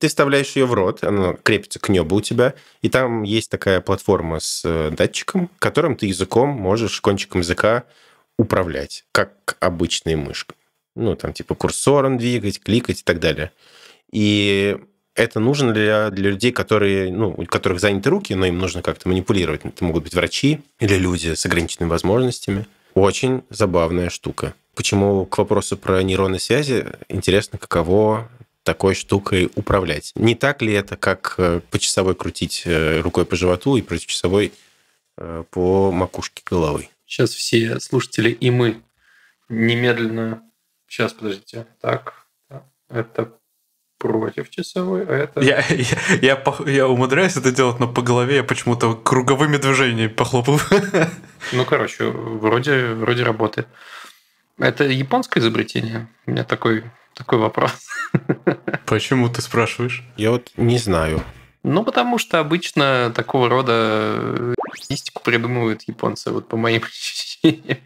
Ты вставляешь ее в рот, она крепится к небу у тебя, и там есть такая платформа с э, датчиком, которым ты языком можешь кончиком языка управлять, как обычной мышкой. Ну, там типа курсором двигать, кликать и так далее. И это нужно для, для людей, которые, ну, у которых заняты руки, но им нужно как-то манипулировать. Это могут быть врачи или люди с ограниченными возможностями. Очень забавная штука. Почему к вопросу про нейронные связи интересно, каково такой штукой управлять. Не так ли это, как э, по часовой крутить э, рукой по животу и против часовой э, по макушке головы? Сейчас все слушатели и мы немедленно... Сейчас, подождите. Так, это против часовой, а это... Я, я, я, я умудряюсь это делать, но по голове я почему-то круговыми движениями похлопаю. Ну, короче, вроде, вроде работает. Это японское изобретение? У меня такой такой вопрос. Почему ты спрашиваешь? Я вот не знаю. Ну, потому что обычно такого рода мистику придумывают японцы, вот по моим ощущениям.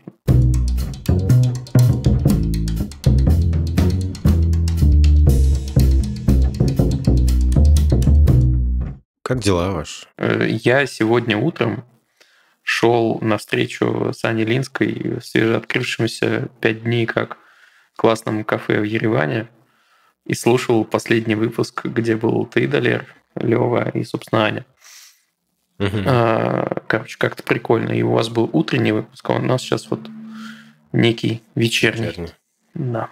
Как дела ваши? Э, я сегодня утром шел навстречу с Аней Линской, свежеоткрывшимся пять дней как классном кафе в Ереване и слушал последний выпуск, где был ты, Далер, Лева и, собственно, Аня. Угу. А, короче, как-то прикольно. И у вас был утренний выпуск, а у нас сейчас вот некий вечерний. Вечерний. Да.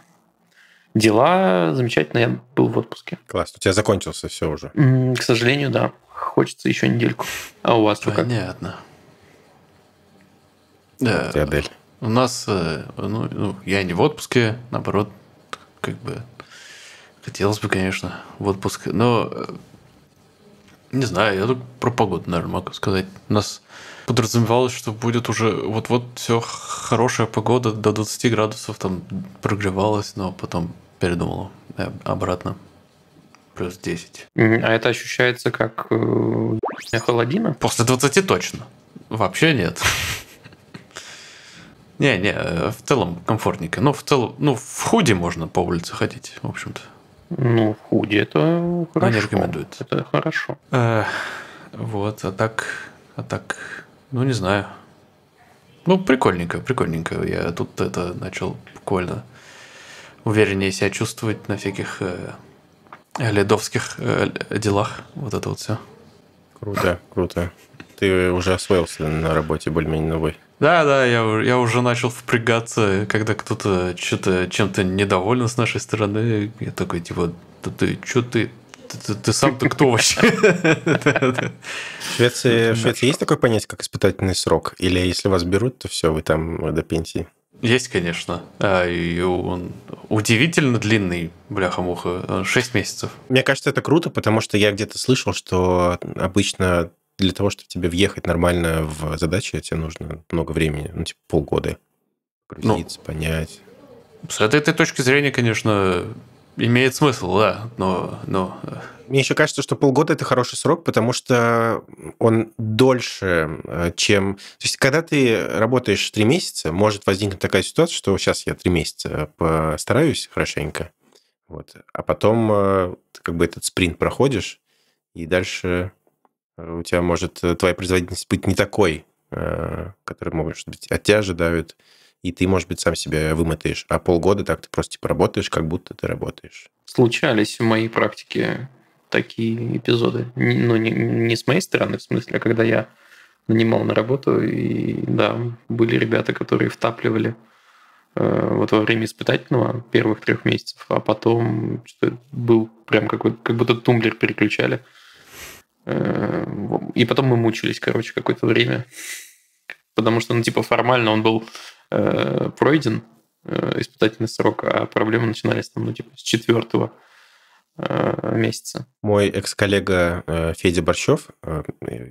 Дела замечательно, я был в отпуске. Класс, у тебя закончился все уже? К сожалению, да. Хочется еще недельку. А у вас что как? Понятно. Да. Адель. У нас, э, ну, ну, я не в отпуске, наоборот, как бы хотелось бы, конечно, в отпуск, но э, не знаю, я только про погоду, наверное, могу сказать. У нас подразумевалось, что будет уже вот-вот все хорошая погода до 20 градусов там прогревалась, но потом передумала э, обратно. Плюс 10. А это ощущается как холодина? После 20 точно. Вообще нет. Не, не, в целом комфортненько. Ну, в целом, ну, в худи можно по улице ходить, в общем-то. Ну, в худи это хорошо. Они рекомендуют. Это хорошо. Э, вот, а так, а так, ну, не знаю. Ну, прикольненько, прикольненько. Я тут это начал буквально увереннее себя чувствовать на всяких э, ледовских э, делах. Вот это вот все. Круто, круто. Ты уже освоился на работе более-менее новой. Да, да, я, я уже начал впрягаться, когда кто-то что-то чем-то недоволен с нашей стороны. Я такой, типа, да ты что ты, ты, ты сам-то кто вообще? В Швеции, в Швеции есть такое понятие, как испытательный срок? Или если вас берут, то все, вы там до пенсии? Есть, конечно. А, и он удивительно длинный, бляха-муха, 6 месяцев. Мне кажется, это круто, потому что я где-то слышал, что обычно для того, чтобы тебе въехать нормально в задачи, тебе нужно много времени, ну, типа полгода. Грузиться, ну, понять. С этой, этой точки зрения, конечно, имеет смысл, да, но, но... Э, Мне еще кажется, что полгода – это хороший срок, потому что он дольше, э, чем... То есть, когда ты работаешь три месяца, может возникнуть такая ситуация, что сейчас я три месяца постараюсь хорошенько, вот, а потом э, как бы этот спринт проходишь, и дальше у тебя может э, твоя производительность быть не такой, э, который, может быть, от тебя ожидают, и ты, может быть, сам себя вымотаешь. А полгода так ты просто типа работаешь, как будто ты работаешь. Случались в моей практике такие эпизоды. Ну, не, не с моей стороны, в смысле, а когда я нанимал на работу, и да, были ребята, которые втапливали э, вот во время испытательного первых трех месяцев, а потом был прям как, как будто тумблер переключали. Э, и потом мы мучились, короче, какое-то время. Потому что, ну, типа, формально он был э, пройден, э, испытательный срок, а проблемы начинались там, ну, типа, с четвертого э, месяца. Мой экс-коллега э, Федя Борщев, э,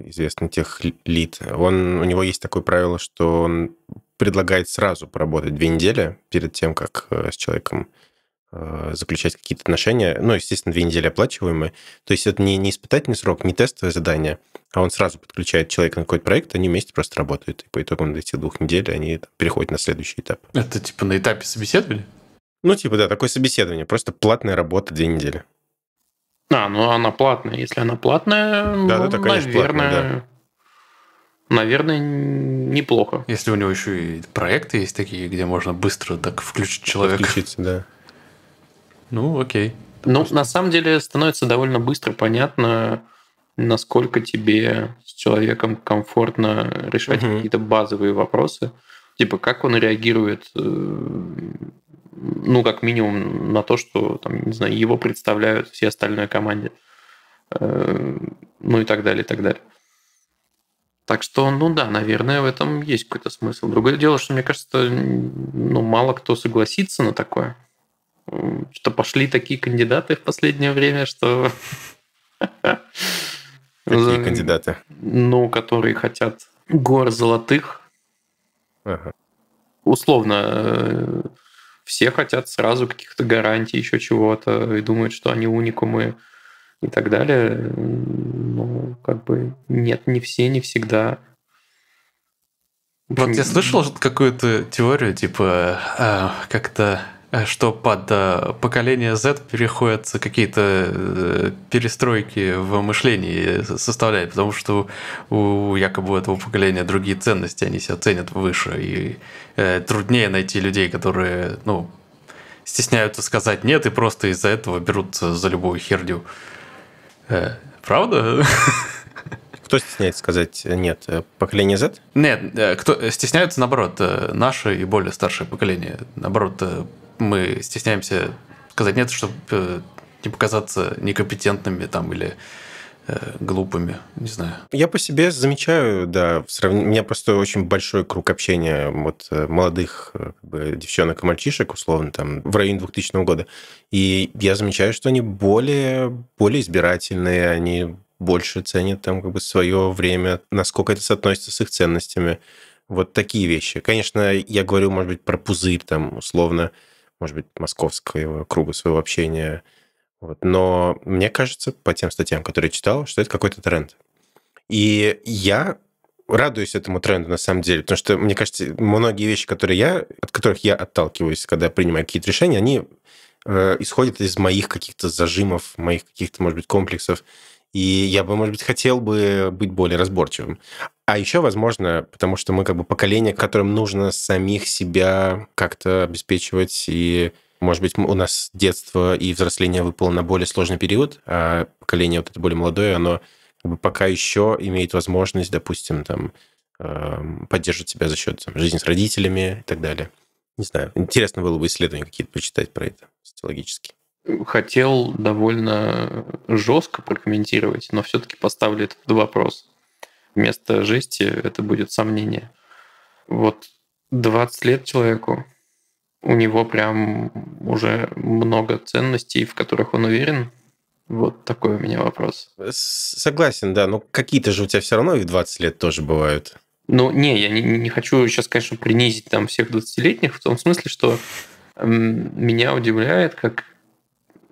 известный тех лид, он, у него есть такое правило, что он предлагает сразу поработать две недели перед тем, как с человеком Э, заключать какие-то отношения. Ну, естественно, две недели оплачиваемые. То есть это не, не испытательный срок, не тестовое задание, а он сразу подключает человека на какой-то проект, они вместе просто работают. И по итогам этих двух недель они там, переходят на следующий этап. Это типа на этапе собеседования? Ну, типа, да, такое собеседование. Просто платная работа две недели. А, ну она платная. Если она платная, Да, ну, да, да, конечно, наверное, платная, наверное, неплохо. Если у него еще и проекты есть такие, где можно быстро так включить человека. Подключиться, да. Ну, окей. Ну, на самом деле становится довольно быстро понятно, насколько тебе с человеком комфортно решать Мгм. какие-то базовые вопросы. Типа, как он реагирует, э, ну, как минимум, на то, что, там, не знаю, его представляют все остальной команде. Э, Ну и так далее, и так далее. Так что, ну да, наверное, в этом есть какой-то смысл. Другое дело, что, мне кажется, ну, мало кто согласится на такое. Что пошли такие кандидаты в последнее время, что... Какие кандидаты? Ну, которые хотят гор золотых. Ага. Условно, э, все хотят сразу каких-то гарантий, еще чего-то, и думают, что они уникумы и так далее. Ну, как бы нет, не все, не всегда. Вот я слышал какую-то теорию, типа, а, как-то, что под а, поколение Z переходят какие-то э, перестройки в мышлении составляют, потому что у якобы этого поколения другие ценности, они себя ценят выше, и э, труднее найти людей, которые, ну, стесняются сказать нет и просто из-за этого берутся за любую херню. Э, Правда? Кто стесняется сказать нет? Э, Поколение Z? Нет, э, кто стесняются, наоборот, э, наше и более старшее поколение. Наоборот, э, мы стесняемся сказать нет, чтобы э, не показаться некомпетентными там или э, глупыми, не знаю. Я по себе замечаю, да, в сравнении... у меня просто очень большой круг общения вот э, молодых как бы, девчонок и мальчишек, условно, там, в районе 2000 года. И я замечаю, что они более, более избирательные, они больше ценят там как бы свое время, насколько это соотносится с их ценностями. Вот такие вещи. Конечно, я говорю, может быть, про пузырь, там, условно, может быть, московского круга своего общения. Вот. Но мне кажется, по тем статьям, которые я читал, что это какой-то тренд. И я радуюсь этому тренду на самом деле, потому что, мне кажется, многие вещи, которые я, от которых я отталкиваюсь, когда принимаю какие-то решения, они э, исходят из моих каких-то зажимов, моих каких-то, может быть, комплексов. И я бы, может быть, хотел бы быть более разборчивым. А еще, возможно, потому что мы как бы поколение, которым нужно самих себя как-то обеспечивать и может быть, у нас детство и взросление выпало на более сложный период, а поколение вот это более молодое, оно как бы пока еще имеет возможность, допустим, там, эм, поддерживать себя за счет там, жизни с родителями и так далее. Не знаю. Интересно было бы исследования какие-то почитать про это социологически. Хотел довольно жестко прокомментировать, но все-таки поставлю этот вопрос. Вместо жести это будет сомнение. Вот 20 лет человеку, у него прям уже много ценностей, в которых он уверен. Вот такой у меня вопрос. Согласен, да, но какие-то же у тебя все равно и в 20 лет тоже бывают. Ну, не, я не, не хочу сейчас, конечно, принизить там всех 20-летних, в том смысле, что меня удивляет, как,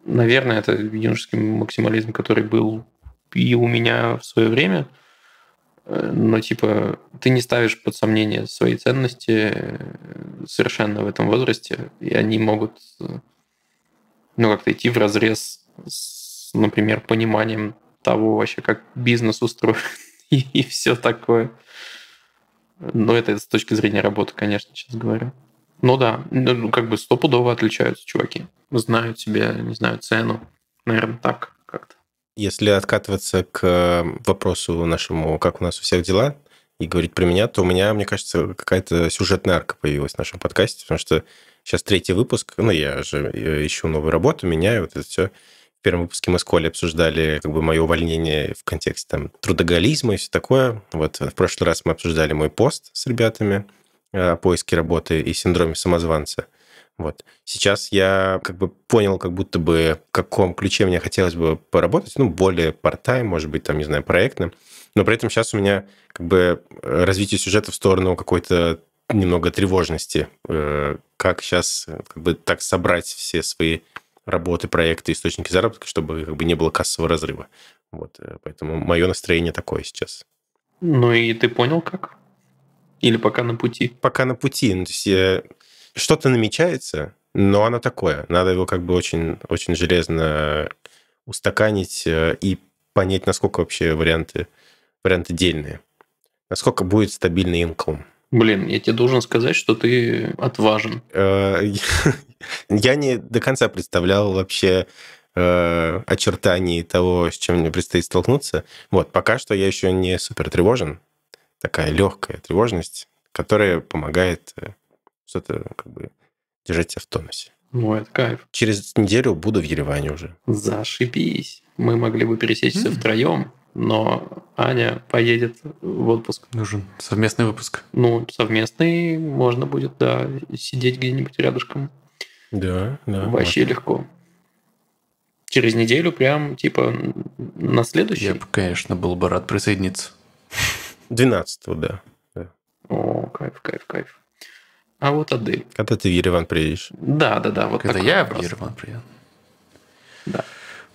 наверное, это юношеский максимализм, который был и у меня в свое время, э, но типа ты не ставишь под сомнение свои ценности э, совершенно в этом возрасте, и они могут ну, как-то идти в разрез с, например, пониманием того вообще, как бизнес устроен и, и все такое. Но это с точки зрения работы, конечно, сейчас говорю. Ну да, ну, как бы стопудово отличаются чуваки. Знают себе, не знаю, цену. Наверное, так как-то. Если откатываться к вопросу нашему, как у нас у всех дела, и говорить про меня, то у меня, мне кажется, какая-то сюжетная арка появилась в нашем подкасте, потому что сейчас третий выпуск, ну, я же э, ищу новую работу, меняю вот это все. В первом выпуске мы с Колей обсуждали как бы мое увольнение в контексте там трудоголизма и все такое. Вот в прошлый раз мы обсуждали мой пост с ребятами о поиске работы и синдроме самозванца. Вот. Сейчас я как бы понял, как будто бы в каком ключе мне хотелось бы поработать, ну, более part может быть, там, не знаю, проектно. Но при этом сейчас у меня как бы развитие сюжета в сторону какой-то немного тревожности. Э, Как сейчас как бы так собрать все свои работы, проекты, источники заработка, чтобы как бы не было кассового разрыва. Вот. э, Поэтому мое настроение такое сейчас. Ну и ты понял как? Или пока на пути? Пока на пути. Ну, то есть я- что-то намечается, но оно такое. Надо его как бы очень, очень железно устаканить э, и понять, насколько вообще варианты, варианты дельные. Насколько будет стабильный инком. Блин, я тебе должен сказать, что ты отважен. Э, я не до конца представлял вообще э, очертаний того, с чем мне предстоит столкнуться. Вот, пока что я еще не супер тревожен. Такая легкая тревожность, которая помогает что-то как бы держать себя в тонусе. Ну, это кайф. Через неделю буду в Ереване уже. Зашибись. Мы могли бы пересечься mm. втроем, но Аня поедет в отпуск. Нужен совместный выпуск. Ну, совместный можно будет, да, сидеть где-нибудь рядышком. Да, да. Вообще можно. легко. Через неделю прям, типа, на следующий? Я бы, конечно, был бы рад присоединиться. 12 да. да. О, кайф, кайф, кайф. А вот Адель. Когда ты в Ереван приедешь? Да, да, да. Вот Когда я вопрос. в Ереван приеду. Да.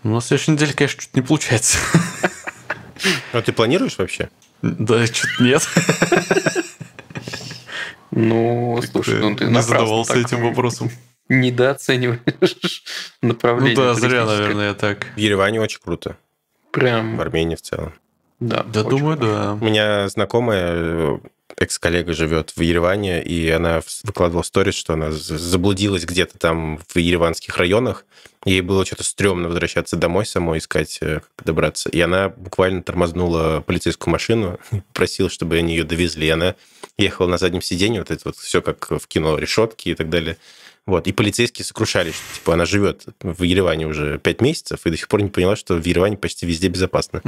Ну, на следующей неделе, конечно, что-то не получается. А ты планируешь вообще? Да, что-то нет. Ну, слушай, ну ты не задавался этим вопросом. Недооцениваешь направление. Ну да, зря, наверное, я так. В Ереване очень круто. Прям. В Армении в целом. Да, да думаю, да. У меня знакомая э, экс-коллега живет в Ереване, и она выкладывала сторис, что она заблудилась где-то там в ереванских районах. Ей было что-то стрёмно возвращаться домой самой, искать, э, как добраться. И она буквально тормознула полицейскую машину, просила, чтобы они ее довезли. И она ехала на заднем сиденье, вот это вот все как в кино, решетки и так далее. Вот. И полицейские сокрушались, что типа она живет в Ереване уже пять месяцев и до сих пор не поняла, что в Ереване почти везде безопасно.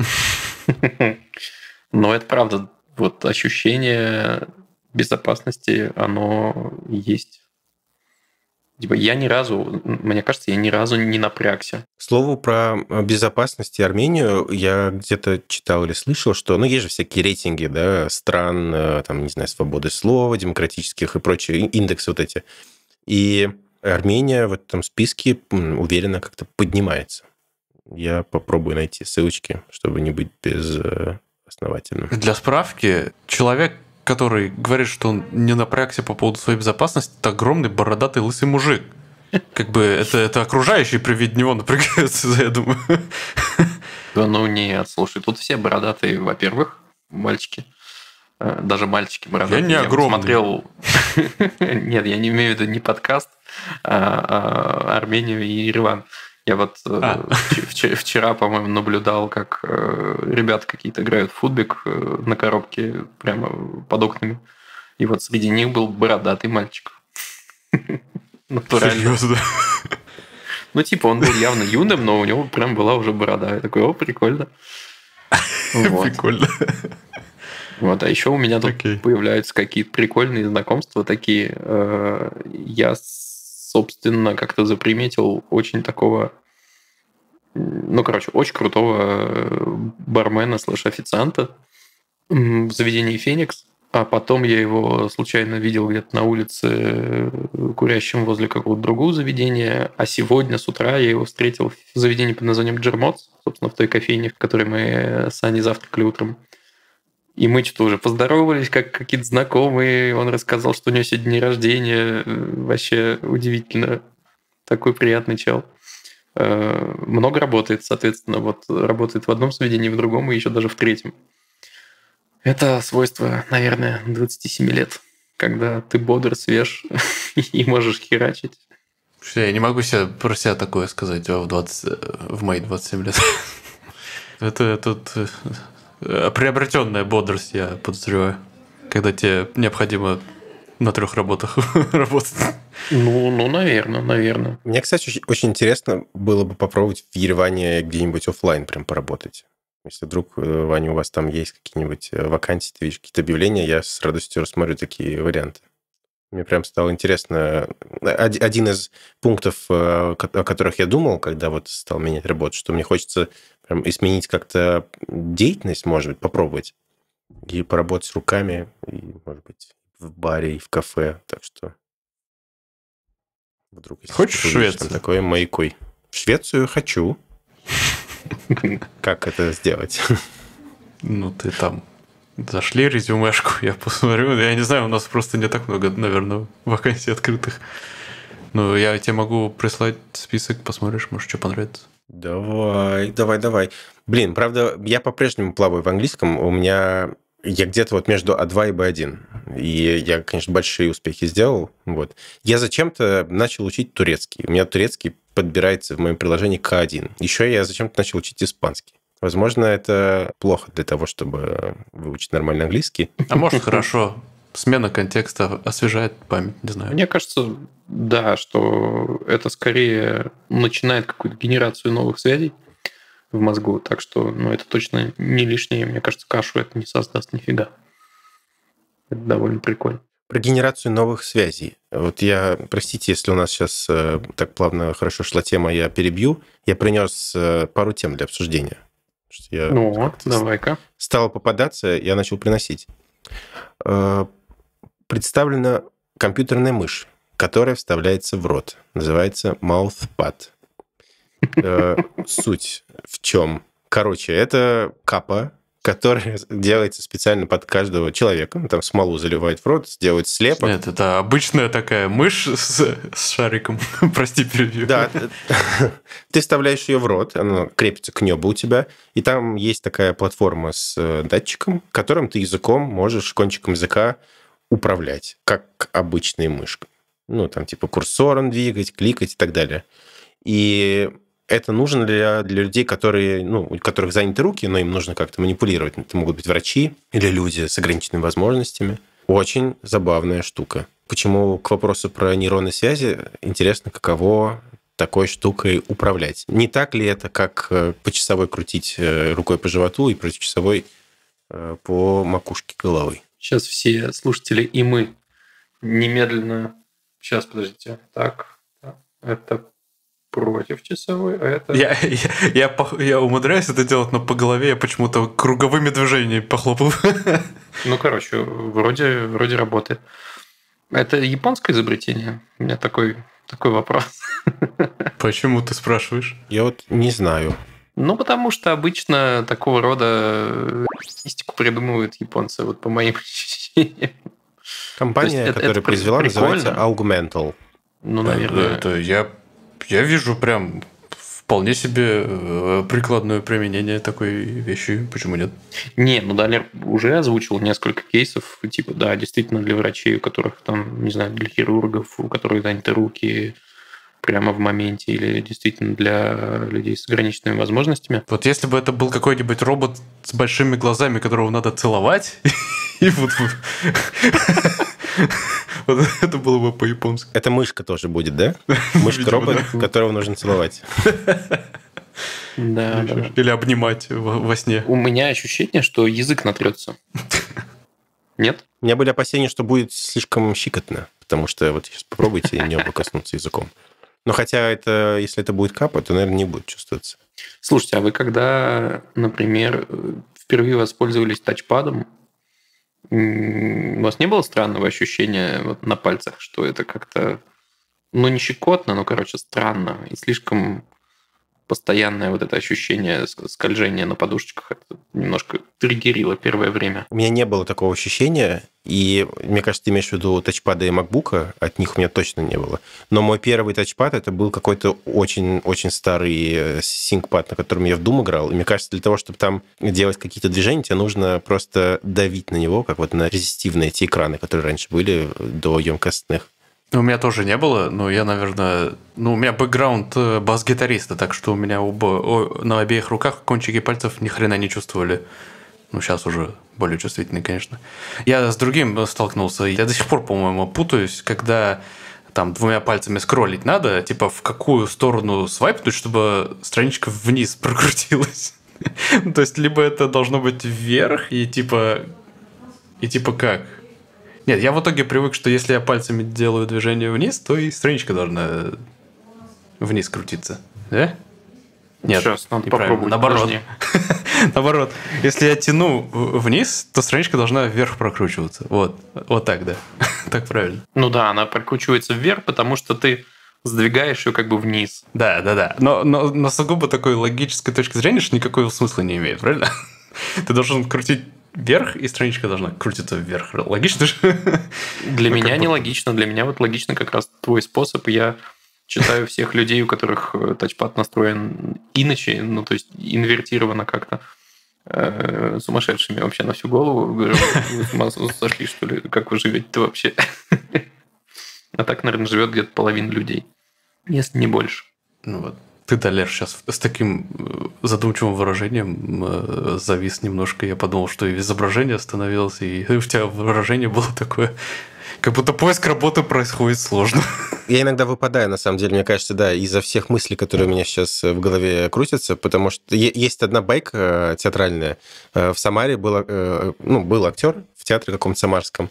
Но это правда вот ощущение безопасности, оно есть. Типа я ни разу, мне кажется, я ни разу не напрягся. К слову про э, безопасность и Армению, я где-то читал или слышал, что, ну, есть же всякие рейтинги, да, стран, э, там, не знаю, свободы слова, демократических и прочие, индексы вот эти. И Армения в этом списке уверенно как-то поднимается. Я попробую найти ссылочки, чтобы не быть без основательным. Для справки, человек, который говорит, что он не напрягся по поводу своей безопасности, это огромный бородатый лысый мужик. Как бы это, это окружающие при виде него напрягаются, я думаю. Да ну нет, слушай, тут все бородатые, во-первых, мальчики. Э, даже мальчики бородатые. Я не огромный. смотрел... Нет, я не имею в виду не подкаст, а, а Армению и Ереван. Я вот э, а. вчера, по-моему, наблюдал, как э, ребята какие-то играют в футбик э, на коробке прямо под окнами. И вот среди них был бородатый мальчик. Натурально. Серьезно? Ну, типа, он был явно юным, но у него прям была уже борода. Я такой, о, прикольно. Прикольно. Вот, а еще у меня тут появляются какие-то прикольные знакомства такие. Я собственно, как-то заприметил очень такого, ну, короче, очень крутого э, бармена слэш-официанта в заведении «Феникс». А потом я его случайно видел где-то на улице э, курящим возле какого-то другого заведения. А сегодня с утра я его встретил в заведении под названием Джермотс, собственно, в той кофейне, в которой мы с Аней завтракали утром. И мы что-то уже поздоровались, как какие-то знакомые. Он рассказал, что у него сегодня день рождения. Вообще удивительно. Такой приятный чел. Э, много работает, соответственно. Вот работает в одном заведении, в другом и еще даже в третьем. Это свойство, наверное, 27 лет. Когда ты бодр, свеж и можешь херачить. Я не могу себе про себя такое сказать в, 20, в мои 27 лет. Это тут Э, приобретенная бодрость, я подозреваю, когда тебе необходимо на трех работах работать. Ну, ну, наверное, наверное. Мне, кстати, очень, очень интересно было бы попробовать в Ереване где-нибудь офлайн прям поработать. Если вдруг, э, Ваня, у вас там есть какие-нибудь э, вакансии, ты видишь какие-то объявления, я с радостью рассмотрю такие варианты. Мне прям стало интересно. Один из пунктов, о которых я думал, когда вот стал менять работу, что мне хочется прям изменить как-то деятельность, может быть, попробовать. И поработать руками, и, может быть, в баре и в кафе. Так что вдруг Хочешь в Швецию? Такое маякой. В Швецию хочу. Как это сделать? Ну, ты там зашли резюмешку, я посмотрю. Я не знаю, у нас просто не так много, наверное, вакансий открытых. Ну, я тебе могу прислать список, посмотришь, может, что понравится. Давай, давай, давай. Блин, правда, я по-прежнему плаваю в английском. У меня я где-то вот между А2 и Б1. И я, конечно, большие успехи сделал. Вот. Я зачем-то начал учить турецкий. У меня турецкий подбирается в моем приложении К1. Еще я зачем-то начал учить испанский. Возможно, это плохо для того, чтобы выучить нормальный английский. А может, хорошо. Смена контекста освежает память, не знаю. Мне кажется, да, что это скорее начинает какую-то генерацию новых связей в мозгу. Так что ну, это точно не лишнее. Мне кажется, кашу это не создаст нифига. Это довольно прикольно. Про генерацию новых связей. Вот я, простите, если у нас сейчас э, так плавно хорошо шла тема, я перебью. Я принес э, пару тем для обсуждения. Я ну, давай-ка. Стало попадаться, я начал приносить. Э, представлена компьютерная мышь, которая вставляется в рот. Называется mouthpad. Э, суть в чем? Короче, это капа, которая делается специально под каждого человека. Там смолу заливает в рот, сделает слепок. Нет, это обычная такая мышь с, с шариком. Прости, перебью. Да. Ты вставляешь ее в рот, она крепится к небу у тебя, и там есть такая платформа с э, датчиком, которым ты языком можешь, кончиком языка управлять, как обычной мышкой. Ну, там типа курсором двигать, кликать и так далее. И это нужно для, для людей, которые, ну, у которых заняты руки, но им нужно как-то манипулировать. Это могут быть врачи или люди с ограниченными возможностями. Очень забавная штука. Почему к вопросу про нейронные связи интересно, каково такой штукой управлять. Не так ли это, как э, по часовой крутить э, рукой по животу и против часовой э, по макушке головы? Сейчас все слушатели и мы немедленно... Сейчас, подождите. Так, это против часовой, а это... Я, я, я, я умудряюсь это делать, но по голове я почему-то круговыми движениями похлопал. Ну, короче, вроде, вроде работает. Это японское изобретение? У меня такой, такой вопрос. Почему ты спрашиваешь? Я вот не знаю. Ну, потому что обычно такого рода статистику придумывают японцы, вот по моим ощущениям. Компания, это, которая это произвела, прикольно. называется Augmental. Ну, наверное. Это я я вижу прям вполне себе э, прикладное применение такой вещи. Почему нет? Не, ну Далер уже озвучил несколько кейсов, типа, да, действительно для врачей, у которых там, не знаю, для хирургов, у которых заняты руки прямо в моменте, или действительно для людей с ограниченными возможностями. Вот если бы это был какой-нибудь робот с большими глазами, которого надо целовать, и вот Вот это было бы по-японски. Это мышка тоже будет, да? Мышка-робот, которого нужно целовать. Да, да. Или обнимать во сне. У меня ощущение, что язык натрется. Нет? У меня были опасения, что будет слишком щекотно, потому что вот сейчас попробуйте небо коснуться языком. Но хотя это, если это будет капать, то, наверное, не будет чувствоваться. Слушайте, а вы когда, например, впервые воспользовались тачпадом, у вас не было странного ощущения вот на пальцах, что это как-то, ну, не щекотно, но, короче, странно и слишком постоянное вот это ощущение скольжения на подушечках это немножко триггерило первое время. У меня не было такого ощущения, и мне кажется, ты имеешь в виду тачпада и макбука, от них у меня точно не было. Но мой первый тачпад это был какой-то очень-очень старый синкпад, на котором я в Doom играл. И мне кажется, для того, чтобы там делать какие-то движения, тебе нужно просто давить на него, как вот на резистивные эти экраны, которые раньше были до емкостных. У меня тоже не было, но я, наверное... Ну, у меня бэкграунд э, бас-гитариста, так что у меня оба, на обеих руках кончики пальцев ни хрена не чувствовали. Ну, сейчас уже более чувствительный, конечно. Я с другим столкнулся. Я до сих пор, по-моему, путаюсь, когда там двумя пальцами скроллить надо, типа в какую сторону свайпнуть, чтобы страничка вниз прокрутилась. То есть, либо это должно быть вверх, и типа... И типа как? Нет, я в итоге привык, что если я пальцами делаю движение вниз, то и страничка должна вниз крутиться. Да? Нет, Сейчас, надо попробовать. Наоборот. Наоборот. Если я тяну вниз, то страничка должна вверх прокручиваться. Вот. Вот так, да. так правильно. Ну да, она прокручивается вверх, потому что ты сдвигаешь ее как бы вниз. Да, да, да. Но, но, но сугубо такой логической точки зрения, что никакого смысла не имеет, правильно? ты должен крутить вверх, и страничка должна крутиться вверх. Логично же? Для ну, меня не логично. Для меня вот логично как раз твой способ. Я читаю всех людей, у которых э, тачпад настроен иначе, ну, то есть инвертировано как-то э, сумасшедшими вообще на всю голову. Говорю, вы с ума сошли, что ли? Как вы живете-то вообще? А так, наверное, живет где-то половина людей, если не больше. Ну вот. Ты, Далер, сейчас с таким э, задумчивым выражением э, завис немножко. Я подумал, что и изображение остановилось, и у тебя выражение было такое, как будто поиск работы происходит сложно. Я иногда выпадаю, на самом деле, мне кажется, да, из-за всех мыслей, которые у меня сейчас в голове крутятся, потому что есть одна байка э, театральная. В Самаре был, ну, был актер в театре каком-то самарском,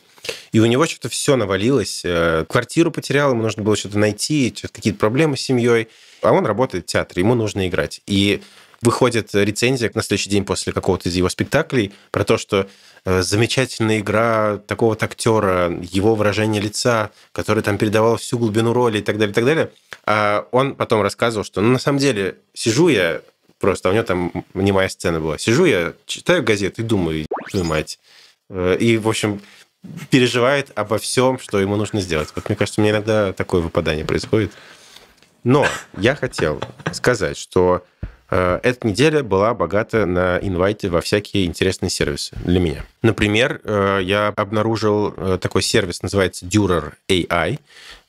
и у него что-то все навалилось. Квартиру потерял, ему нужно было что-то найти, какие-то проблемы с семьей а он работает в театре, ему нужно играть. И выходит рецензия на следующий день после какого-то из его спектаклей про то, что э, замечательная игра такого-то актера, его выражение лица, который там передавал всю глубину роли и так далее, и так далее. А он потом рассказывал, что ну, на самом деле сижу я просто, а у него там немая сцена была, сижу я, читаю газеты и думаю, твою мать. Э, и, в общем, переживает обо всем, что ему нужно сделать. Вот мне кажется, у меня иногда такое выпадание происходит. Но я хотел сказать, что э, эта неделя была богата на инвайты во всякие интересные сервисы для меня. Например, э, я обнаружил э, такой сервис, называется Durer AI.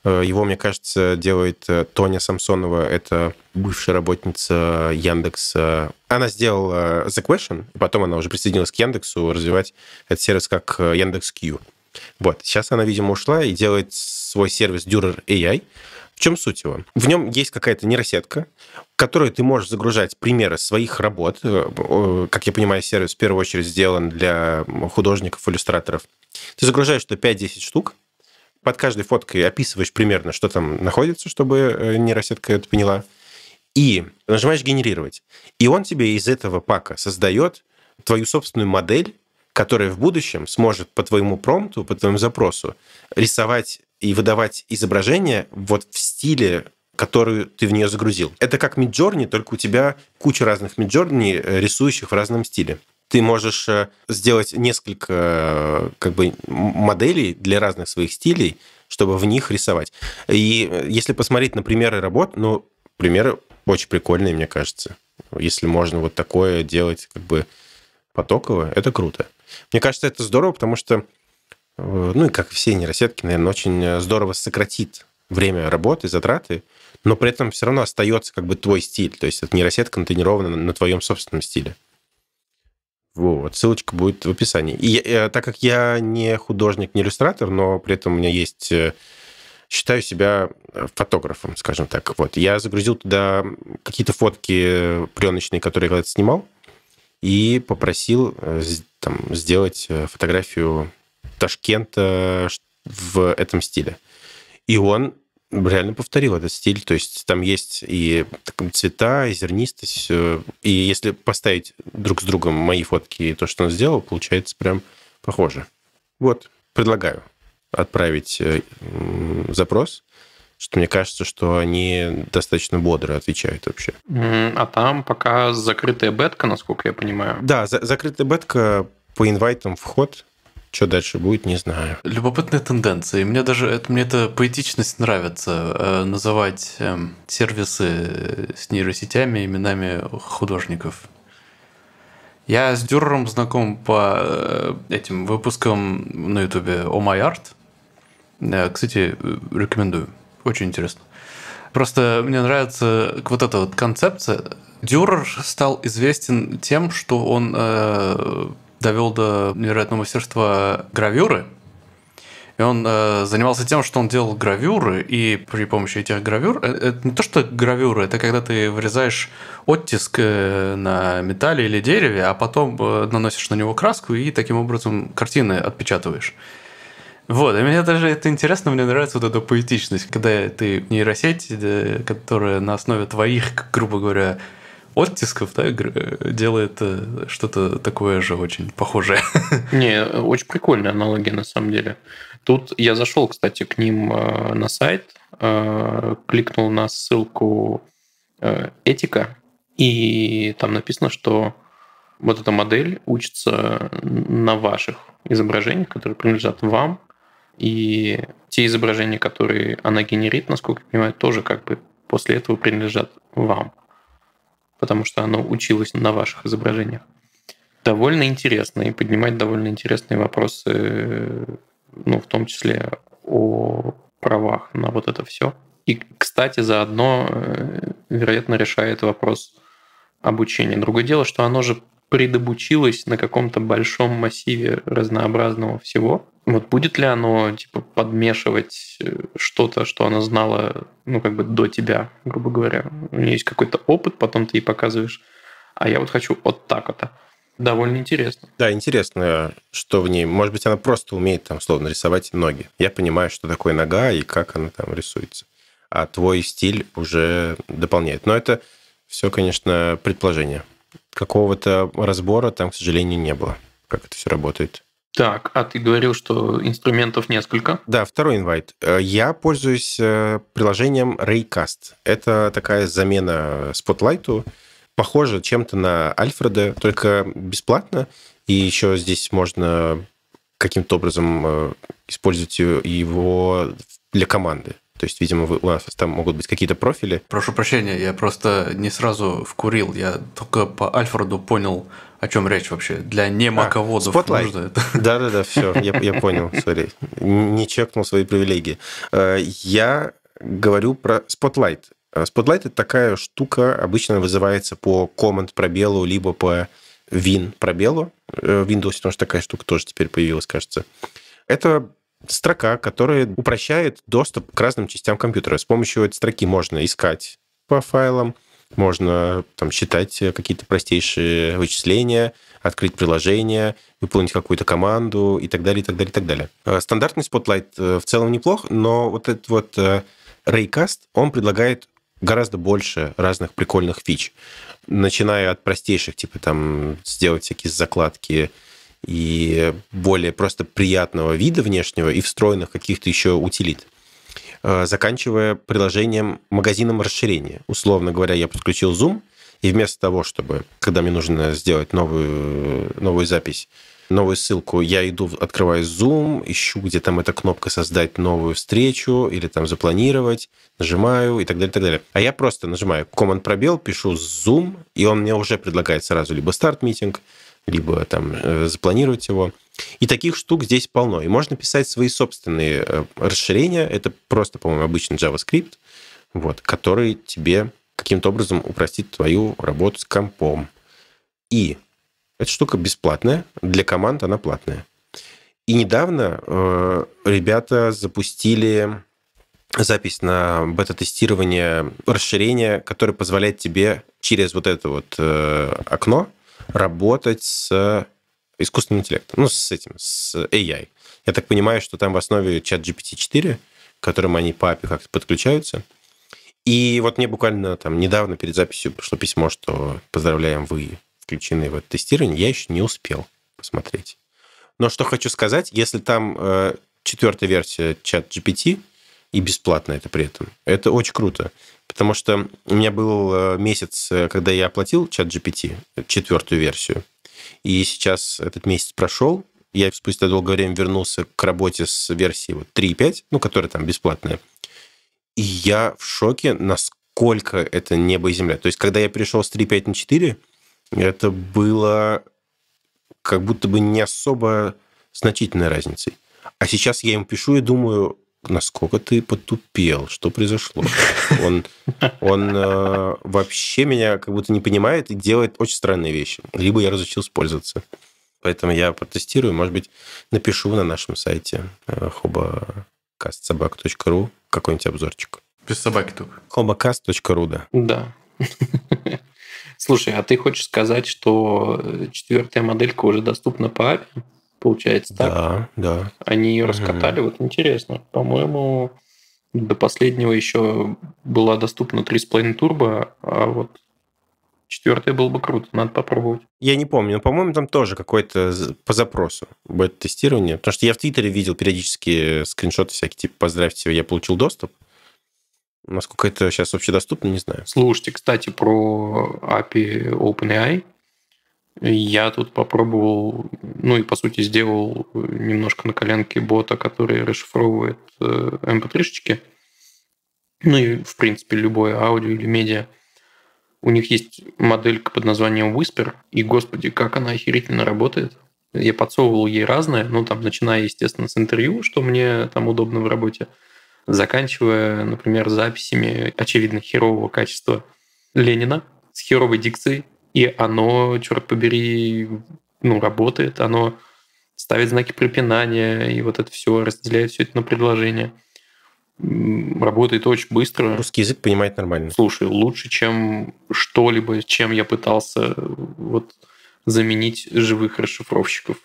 Его, мне кажется, делает Тоня Самсонова. Это бывшая работница Яндекса. Она сделала The Question, и потом она уже присоединилась к Яндексу развивать этот сервис как Яндекс.Q. Вот. Сейчас она, видимо, ушла и делает свой сервис Durer AI, в чем суть его? В нем есть какая-то нейросетка, в которую ты можешь загружать примеры своих работ. Э, как я понимаю, сервис в первую очередь сделан для художников, иллюстраторов. Ты загружаешь туда 5-10 штук, под каждой фоткой описываешь примерно, что там находится, чтобы э, нейросетка это поняла, и нажимаешь «Генерировать». И он тебе из этого пака создает твою собственную модель, которая в будущем сможет по твоему промпту, по твоему запросу рисовать и выдавать изображение вот в стиле которую ты в нее загрузил. Это как Midjourney, только у тебя куча разных Midjourney, э, рисующих в разном стиле. Ты можешь э, сделать несколько э, как бы, моделей для разных своих стилей, чтобы в них рисовать. И если посмотреть на примеры работ, ну, примеры очень прикольные, мне кажется. Если можно вот такое делать как бы потоково, это круто. Мне кажется, это здорово, потому что ну и как все нейросетки, наверное, очень э, здорово сократит время работы, затраты, но при этом все равно остается как бы твой стиль. То есть эта нейросетка натренирована на твоем собственном стиле. Вот, ссылочка будет в описании. И э, так как я не художник, не иллюстратор, но при этом у меня есть... Считаю себя фотографом, скажем так. Вот, я загрузил туда какие-то фотки пленочные, которые я когда-то снимал, и попросил там, сделать фотографию Ташкента в этом стиле. И он реально повторил этот стиль. То есть там есть и цвета, и зернистость. И если поставить друг с другом мои фотки и то, что он сделал, получается прям похоже. Вот, предлагаю отправить э, запрос, что мне кажется, что они достаточно бодро отвечают вообще. А там пока закрытая бетка, насколько я понимаю. Да, за закрытая бетка по инвайтам вход что дальше будет, не знаю. Любопытная тенденция. И мне даже это, мне эта поэтичность нравится. Э, называть э, сервисы с нейросетями именами художников. Я с Дюрером знаком по э, этим выпускам на Ютубе Oh My. Э, кстати, рекомендую. Очень интересно. Просто мне нравится вот эта вот концепция. Дюрер стал известен тем, что он э, довел до невероятного мастерства гравюры. И он э, занимался тем, что он делал гравюры, и при помощи этих гравюр... Э, это не то, что гравюры, это когда ты вырезаешь оттиск э, на металле или дереве, а потом э, наносишь на него краску и таким образом картины отпечатываешь. Вот, и мне даже это интересно, мне нравится вот эта поэтичность, когда ты нейросеть, которая на основе твоих, грубо говоря, оттисков, да, делает э, что-то такое же очень похожее. Не, очень прикольная аналогия на самом деле. Тут я зашел, кстати, к ним э, на сайт, э, кликнул на ссылку этика, и там написано, что вот эта модель учится на ваших изображениях, которые принадлежат вам, И те изображения, которые она генерит, насколько я понимаю, тоже как бы после этого принадлежат вам. Потому что оно училось на ваших изображениях. Довольно интересно и поднимать довольно интересные вопросы, ну, в том числе о правах на вот это все. И, кстати, заодно, э, вероятно, решает вопрос обучения. Другое дело, что оно же предобучилось на каком-то большом массиве разнообразного всего. Вот будет ли оно типа подмешивать э, что-то, что она знала, ну как бы до тебя, грубо говоря. У нее есть какой-то опыт, потом ты ей показываешь, а я вот хочу вот так вот. Довольно интересно. Да, интересно, что в ней. Может быть, она просто умеет там словно рисовать ноги. Я понимаю, что такое нога и как она там рисуется. А твой стиль уже дополняет. Но это все, конечно, предположение какого-то разбора там, к сожалению, не было, как это все работает. Так, а ты говорил, что инструментов несколько? Да, второй инвайт. Э, я пользуюсь э, приложением Raycast. Это такая замена Spotlight. Похоже чем-то на Альфреда, только бесплатно. И еще здесь можно каким-то образом э, использовать его для команды. То есть, видимо, вы, у вас там могут быть какие-то профили. Прошу прощения, я просто не сразу вкурил. Я только по Альфреду понял, о чем речь вообще. Для немаководов а, нужно это. Да-да-да, все, я, я понял, сори. Не чекнул свои привилегии. Э, я говорю про Spotlight. Э, Spotlight – это такая штука, обычно вызывается по команд пробелу, либо по win пробелу. Э, в Windows, потому что такая штука тоже теперь появилась, кажется. Это строка, которая упрощает доступ к разным частям компьютера. С помощью этой строки можно искать по файлам, можно там, считать какие-то простейшие вычисления, открыть приложение, выполнить какую-то команду и так далее, и так далее, и так далее. Э, стандартный Spotlight э, в целом неплох, но вот этот вот э, Raycast, он предлагает гораздо больше разных прикольных фич. Начиная от простейших, типа там сделать всякие закладки, и более просто приятного вида внешнего и встроенных каких-то еще утилит э, заканчивая приложением магазином расширения. Условно говоря, я подключил Zoom, и вместо того, чтобы, когда мне нужно сделать новую, новую запись, новую ссылку, я иду, открываю Zoom, ищу, где там эта кнопка «Создать новую встречу» или там «Запланировать», нажимаю и так далее, и так далее. А я просто нажимаю Command пробел, пишу Zoom, и он мне уже предлагает сразу либо старт-митинг, либо там э, запланировать его. И таких штук здесь полно. И можно писать свои собственные э, расширения. Это просто, по-моему, обычный JavaScript, вот, который тебе каким-то образом упростит твою работу с компом. И эта штука бесплатная, для команд она платная. И недавно э, ребята запустили запись на бета-тестирование расширения, которое позволяет тебе через вот это вот э, окно работать с искусственным интеллектом, ну, с этим, с AI. Я так понимаю, что там в основе чат GPT-4, к которому они по API как-то подключаются. И вот мне буквально там недавно перед записью пришло письмо, что поздравляем, вы включены в это тестирование. Я еще не успел посмотреть. Но что хочу сказать, если там э, четвертая версия чат GPT, и бесплатно это при этом, это очень круто. Потому что у меня был э, месяц, э, когда я оплатил чат GPT, четвертую версию, и сейчас этот месяц прошел, я спустя долгое время вернулся к работе с версией вот 3.5, ну, которая там бесплатная, и я в шоке, насколько это небо и земля. То есть, когда я перешел с 3.5 на 4, это было как будто бы не особо значительной разницей. А сейчас я им пишу и думаю, насколько ты потупел, что произошло. Он, он э, вообще меня как будто не понимает и делает очень странные вещи. Либо я разучился пользоваться. Поэтому я протестирую, может быть, напишу на нашем сайте э, hobocastsobak.ru какой-нибудь обзорчик. Без собаки только. hobocast.ru, да. Да. Слушай, а ты хочешь сказать, что четвертая моделька уже доступна по API? Получается так? Да, да. Они ее раскатали, вот интересно. По-моему, до последнего еще была доступна 3,5 турбо, а вот четвертая было бы круто, надо попробовать. Я не помню, но, по-моему, там тоже какой-то по запросу будет тестирование. Потому что я в Твиттере видел периодически скриншоты всякие, типа «Поздравьте, я получил доступ». Насколько это сейчас вообще доступно, не знаю. Слушайте, кстати, про API OpenAI – Я тут попробовал, ну и по сути сделал немножко на коленке бота, который расшифровывает mp3-шечки. Эм ну и, в принципе, любое аудио или медиа. У них есть моделька под названием Whisper, и, господи, как она охерительно работает. Я подсовывал ей разное, ну, там, начиная, естественно, с интервью, что мне там удобно в работе, заканчивая, например, записями, очевидно, херового качества Ленина с херовой дикцией, и оно, черт побери, ну, работает, оно ставит знаки препинания, и вот это все разделяет все это на предложение. Работает очень быстро. Русский язык понимает нормально. Слушай, лучше, чем что-либо, чем я пытался вот заменить живых расшифровщиков.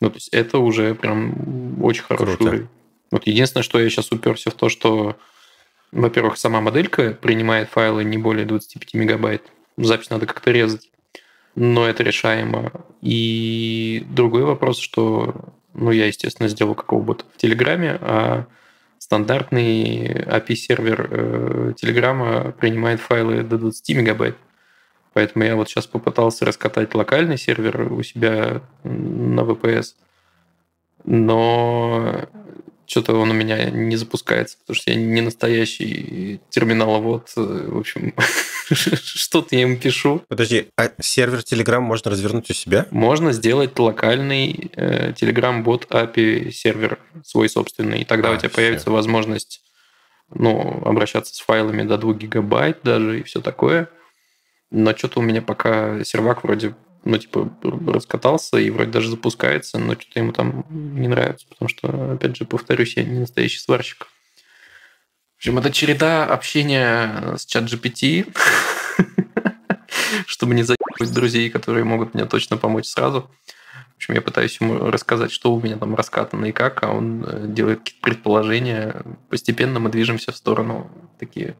Ну, то есть это уже прям очень хороший Круто. уровень. Вот единственное, что я сейчас уперся в то, что, во-первых, сама моделька принимает файлы не более 25 мегабайт. Запись надо как-то резать. Но это решаемо. И другой вопрос, что ну, я, естественно, сделал какого бота в Телеграме, а стандартный API-сервер э, Телеграма принимает файлы до 20 мегабайт. Поэтому я вот сейчас попытался раскатать локальный сервер у себя на VPS, но что-то он у меня не запускается, потому что я не настоящий терминаловод. В общем, что-то я ему пишу. Подожди, а сервер Telegram можно развернуть у себя? Можно сделать локальный э, Telegram-бот API сервер свой собственный, и тогда а, у тебя все. появится возможность ну, обращаться с файлами до 2 гигабайт даже и все такое. Но что-то у меня пока сервак вроде, ну, типа, раскатался и вроде даже запускается, но что-то ему там не нравится, потому что, опять же, повторюсь, я не настоящий сварщик. В общем, это череда общения с чат GPT, чтобы не заебать друзей, которые могут мне точно помочь сразу. В общем, я пытаюсь ему рассказать, что у меня там раскатано и как, а он э, делает какие-то предположения. Постепенно мы движемся в сторону такие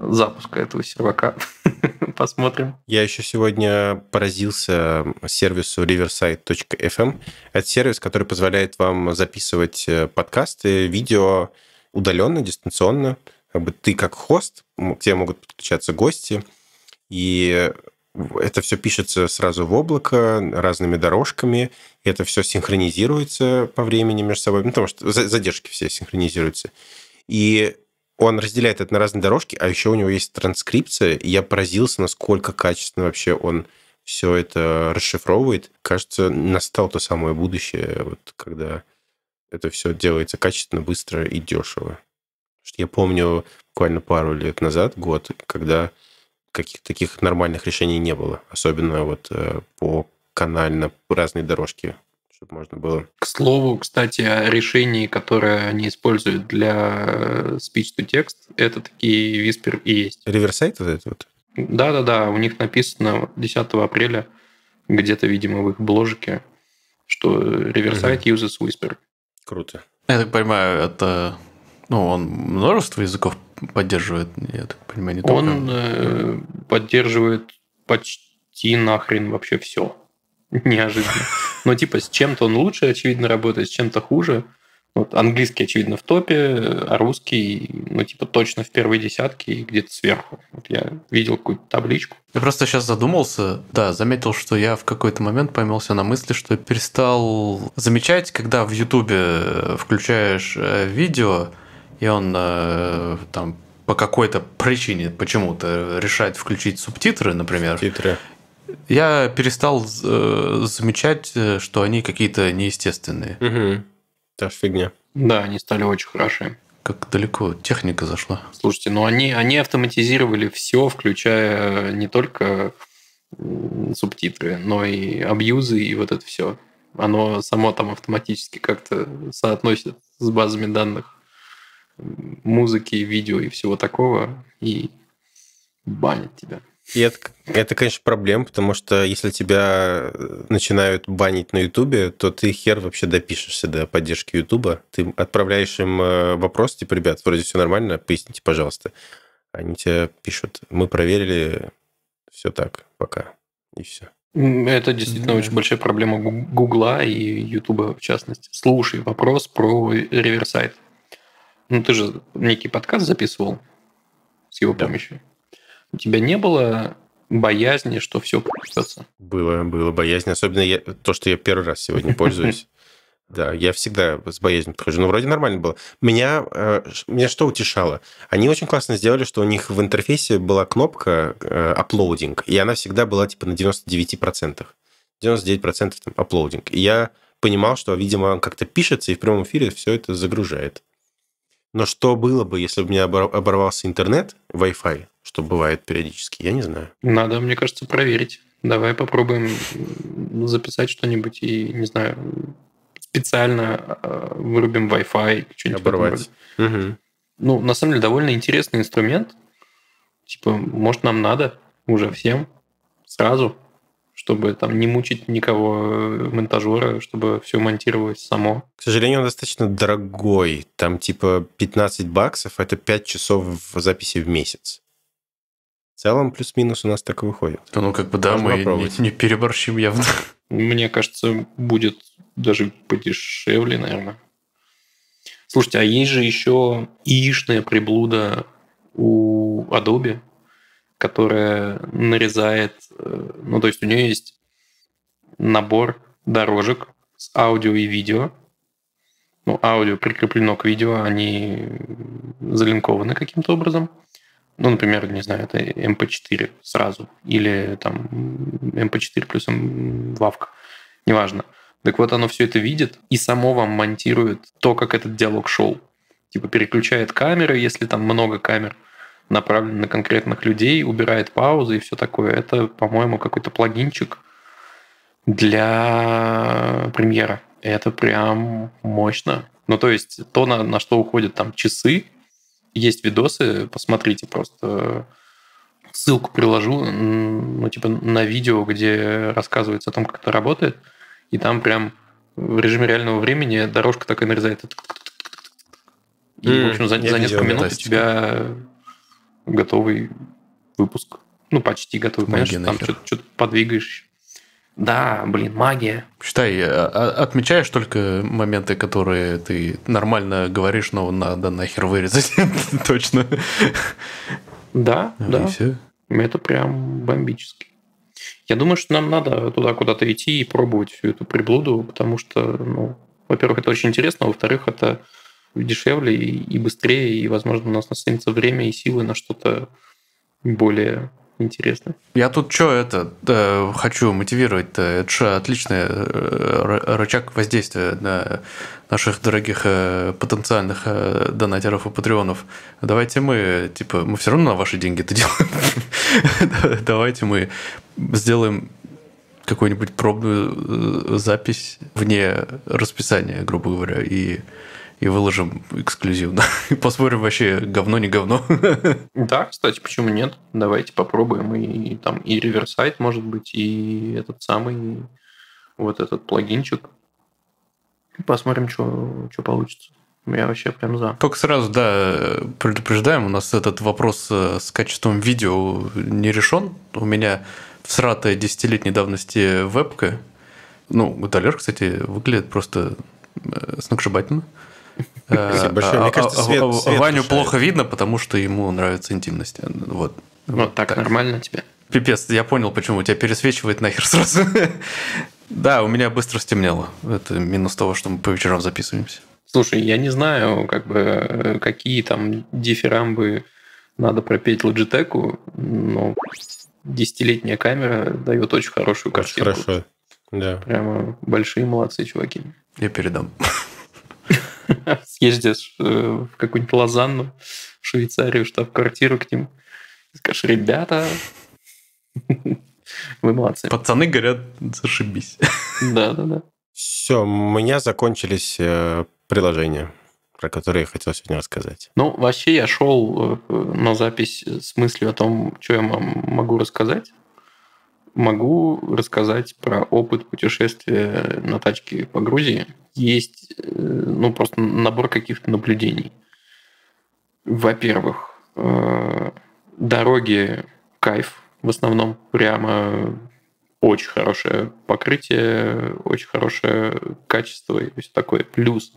запуска этого сервака. Посмотрим. Я еще сегодня поразился сервису riverside.fm. Это сервис, который позволяет вам записывать э, подкасты, видео удаленно, дистанционно. Как бы ты как хост, к тебе могут подключаться гости, и это все пишется сразу в облако разными дорожками, это все синхронизируется по времени между собой, ну, потому что задержки все синхронизируются. И он разделяет это на разные дорожки, а еще у него есть транскрипция, и я поразился, насколько качественно вообще он все это расшифровывает. Кажется, настало то самое будущее, вот когда это все делается качественно, быстро и дешево. Я помню буквально пару лет назад, год, когда каких-то таких нормальных решений не было. Особенно вот э, по канально разные дорожки чтобы можно было... К слову, кстати, о решении, которое они используют для э, speech-to-text, это такие Whisper и есть. Реверсайт вот этот вот? Да-да-да, у них написано 10 апреля, где-то, видимо, в их бложике, что Riverside угу. uses Whisper. Круто. Я так понимаю, это... Ну, он множество языков поддерживает, я так понимаю, не только... Он э, поддерживает почти нахрен вообще все. Неожиданно. Но типа с чем-то он лучше, очевидно, работает, с чем-то хуже. Вот английский, очевидно, в топе, а русский, ну, типа, точно в первой десятке и где-то сверху. Вот я видел какую-то табличку. Я просто сейчас задумался, да, заметил, что я в какой-то момент поймался на мысли, что перестал замечать, когда в Ютубе включаешь э, видео, и он э, там по какой-то причине почему-то решает включить субтитры, например. Субтитры я перестал э, замечать, э, что они какие-то неестественные. Угу. Та фигня. Да, они стали очень хороши. Как далеко техника зашла. Слушайте, ну они, они автоматизировали все, включая не только субтитры, но и абьюзы и вот это все. Оно само там автоматически как-то соотносит с базами данных музыки, видео и всего такого, и банит тебя. И это, это, конечно, проблема, потому что если тебя э, начинают банить на Ютубе, то ты хер вообще допишешься до поддержки Ютуба. Ты отправляешь им э, вопрос, типа, ребят, вроде все нормально, поясните, пожалуйста. Они тебе пишут, мы проверили, все так, пока, и все. Это действительно да. очень большая проблема Гугла и Ютуба в частности. Слушай, вопрос про реверсайт. Ну, ты же некий подкаст записывал с его да. помощью у тебя не было боязни, что все придется. Было, было боязнь. Особенно я, то, что я первый раз сегодня пользуюсь. Да, я всегда с боязнью подхожу. Ну, вроде нормально было. Меня, э, меня что утешало? Они очень классно сделали, что у них в интерфейсе была кнопка э, uploading, и она всегда была типа на 99%. 99% там uploading. И я понимал, что, видимо, он как-то пишется, и в прямом эфире все это загружает. Но что было бы, если бы у меня оборвался интернет, Wi-Fi, что бывает периодически, я не знаю. Надо, мне кажется, проверить. Давай попробуем записать что-нибудь и, не знаю, специально э, вырубим Wi-Fi, что-нибудь Оборвать. Угу. Ну, на самом деле, довольно интересный инструмент. Типа, может, нам надо уже всем сразу, чтобы там не мучить никого э, монтажера, чтобы все монтировалось само. К сожалению, он достаточно дорогой. Там типа 15 баксов, это 5 часов в записи в месяц. В целом, плюс-минус у нас так и выходит. Ну, как бы да, Можно мы не, не переборщим явно. Мне кажется, будет даже подешевле, наверное. Слушайте, а есть же еще яичная приблуда у Adobe, которая нарезает, э, ну то есть у нее есть набор дорожек с аудио и видео. Ну, аудио прикреплено к видео, они залинкованы каким-то образом. Ну, например, не знаю, это MP4 сразу. Или там MP4 плюс вавка. Неважно. Так вот, оно все это видит и само вам монтирует то, как этот диалог шел. Типа переключает камеры, если там много камер направлено на конкретных людей, убирает паузы и все такое. Это, по-моему, какой-то плагинчик для премьера. Это прям мощно. Ну, то есть то, на, на что уходят там часы, есть видосы, посмотрите просто. Ссылку приложу, ну, типа на видео, где рассказывается о том, как это работает – и там прям в режиме реального времени дорожка такая нарезает. И, в общем, за, за несколько минут у тебя готовый выпуск. Ну, почти готовый, магия конечно. Там что-то, что-то подвигаешь. Да, блин, магия. Считай, а, а, отмечаешь только моменты, которые ты нормально говоришь, но надо нахер вырезать. Точно. Да, да. Это прям бомбически. Я думаю, что нам надо туда куда-то идти и пробовать всю эту приблуду, потому что, ну, во-первых, это очень интересно, а во-вторых, это дешевле и быстрее, и, возможно, у нас останется время и силы на что-то более интересно. Я тут что это да, хочу мотивировать. -то. Это же отличный э, рычаг воздействия на наших дорогих э, потенциальных э, донатеров и патреонов. Давайте мы, типа, мы все равно на ваши деньги это делаем. Давайте мы сделаем какую-нибудь пробную запись вне расписания, грубо говоря, и и выложим эксклюзивно. И посмотрим вообще, говно не говно. Да, кстати, почему нет? Давайте попробуем. И там и реверсайт, может быть, и этот самый вот этот плагинчик. Посмотрим, что получится. Я вообще прям за. Только сразу, да, предупреждаем, у нас этот вопрос э, с качеством видео не решен. У меня всратая десятилетней давности вебка. Ну, Далер, кстати, выглядит просто э, сногсшибательно. Спасибо большое. Мне а, кажется, а, свет, свет Ваню плохо видно, потому что ему нравится интимность. Вот. Вот так, так. нормально тебе? Пипец, я понял, почему. У тебя пересвечивает нахер сразу. да, у меня быстро стемнело. Это минус того, что мы по вечерам записываемся. Слушай, я не знаю, как бы, какие там дифирамбы надо пропеть Logitech, но десятилетняя камера дает очень хорошую картинку. Очень хорошо, да. Прямо большие молодцы, чуваки. Я передам. съездишь э, в какую-нибудь Лозанну, в Швейцарию, штаб-квартиру к ним, и скажешь, ребята, вы молодцы. Пацаны говорят, зашибись. Да-да-да. Все, у меня закончились э, приложения, про которые я хотел сегодня рассказать. Ну, вообще я шел э, на запись с мыслью о том, что я могу рассказать. Могу рассказать про опыт путешествия на тачке по Грузии – есть э, ну, просто набор каких-то наблюдений. Во-первых, э, дороги кайф в основном. Прямо очень хорошее покрытие, очень хорошее качество и все такое. Плюс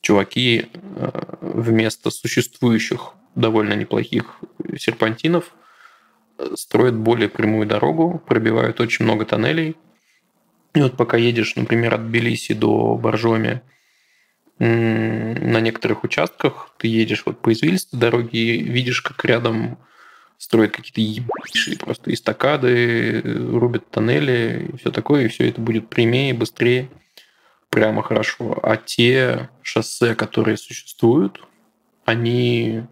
чуваки э, вместо существующих довольно неплохих серпантинов строят более прямую дорогу, пробивают очень много тоннелей. И вот пока едешь, например, от Тбилиси до Боржоми, на некоторых участках ты едешь вот по извилистой дороге и видишь, как рядом строят какие-то ебейшие просто эстакады, рубят тоннели и все такое, и все это будет прямее, быстрее, прямо хорошо. А те шоссе, которые существуют, они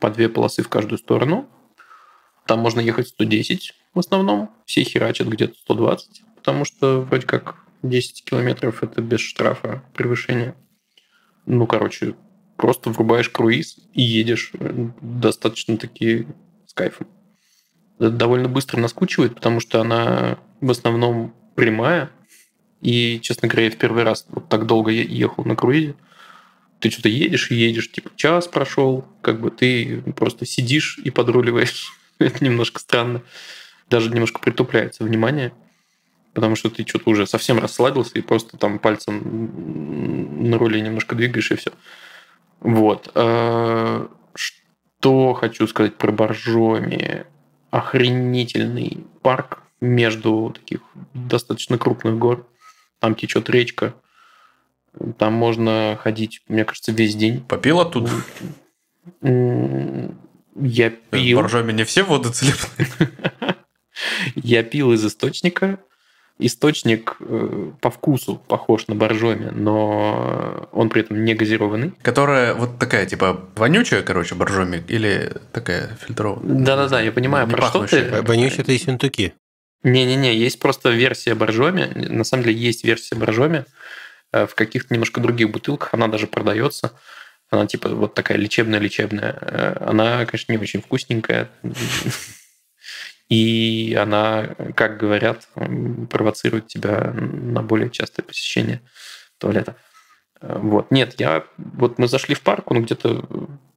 по две полосы в каждую сторону. Там можно ехать 110 в основном. Все херачат где-то 120, потому что вроде как 10 километров это без штрафа превышение. Ну, короче, просто врубаешь круиз и едешь достаточно таки с кайфом. Это довольно быстро наскучивает, потому что она в основном прямая. И, честно говоря, я в первый раз вот так долго ехал на круизе ты что-то едешь и едешь, типа час прошел, как бы ты просто сидишь и подруливаешь. Это немножко странно. Даже немножко притупляется внимание, потому что ты что-то уже совсем расслабился и просто там пальцем на руле немножко двигаешь и все. Вот. А, что хочу сказать про Боржоми. Охренительный парк между таких достаточно крупных гор. Там течет речка там можно ходить, мне кажется, весь день. Попил оттуда? Я пил. В Боржоме не все воды целебные. Я пил из источника. Источник э, по вкусу похож на боржоми, но он при этом не газированный. Которая вот такая, типа, вонючая, короче, боржоми, или такая фильтрованная? Да-да-да, я понимаю, Не про что пахнущая. ты. Вонючие это и синтуки. Не-не-не, есть просто версия боржоми. На самом деле есть версия боржоми. Э, в каких-то немножко других бутылках она даже продается. Она типа вот такая лечебная-лечебная. Э, Она, конечно, не очень вкусненькая. И она, как говорят, провоцирует тебя на более частое посещение туалета. Э, Вот. Нет, я... Вот мы зашли в парк, он где-то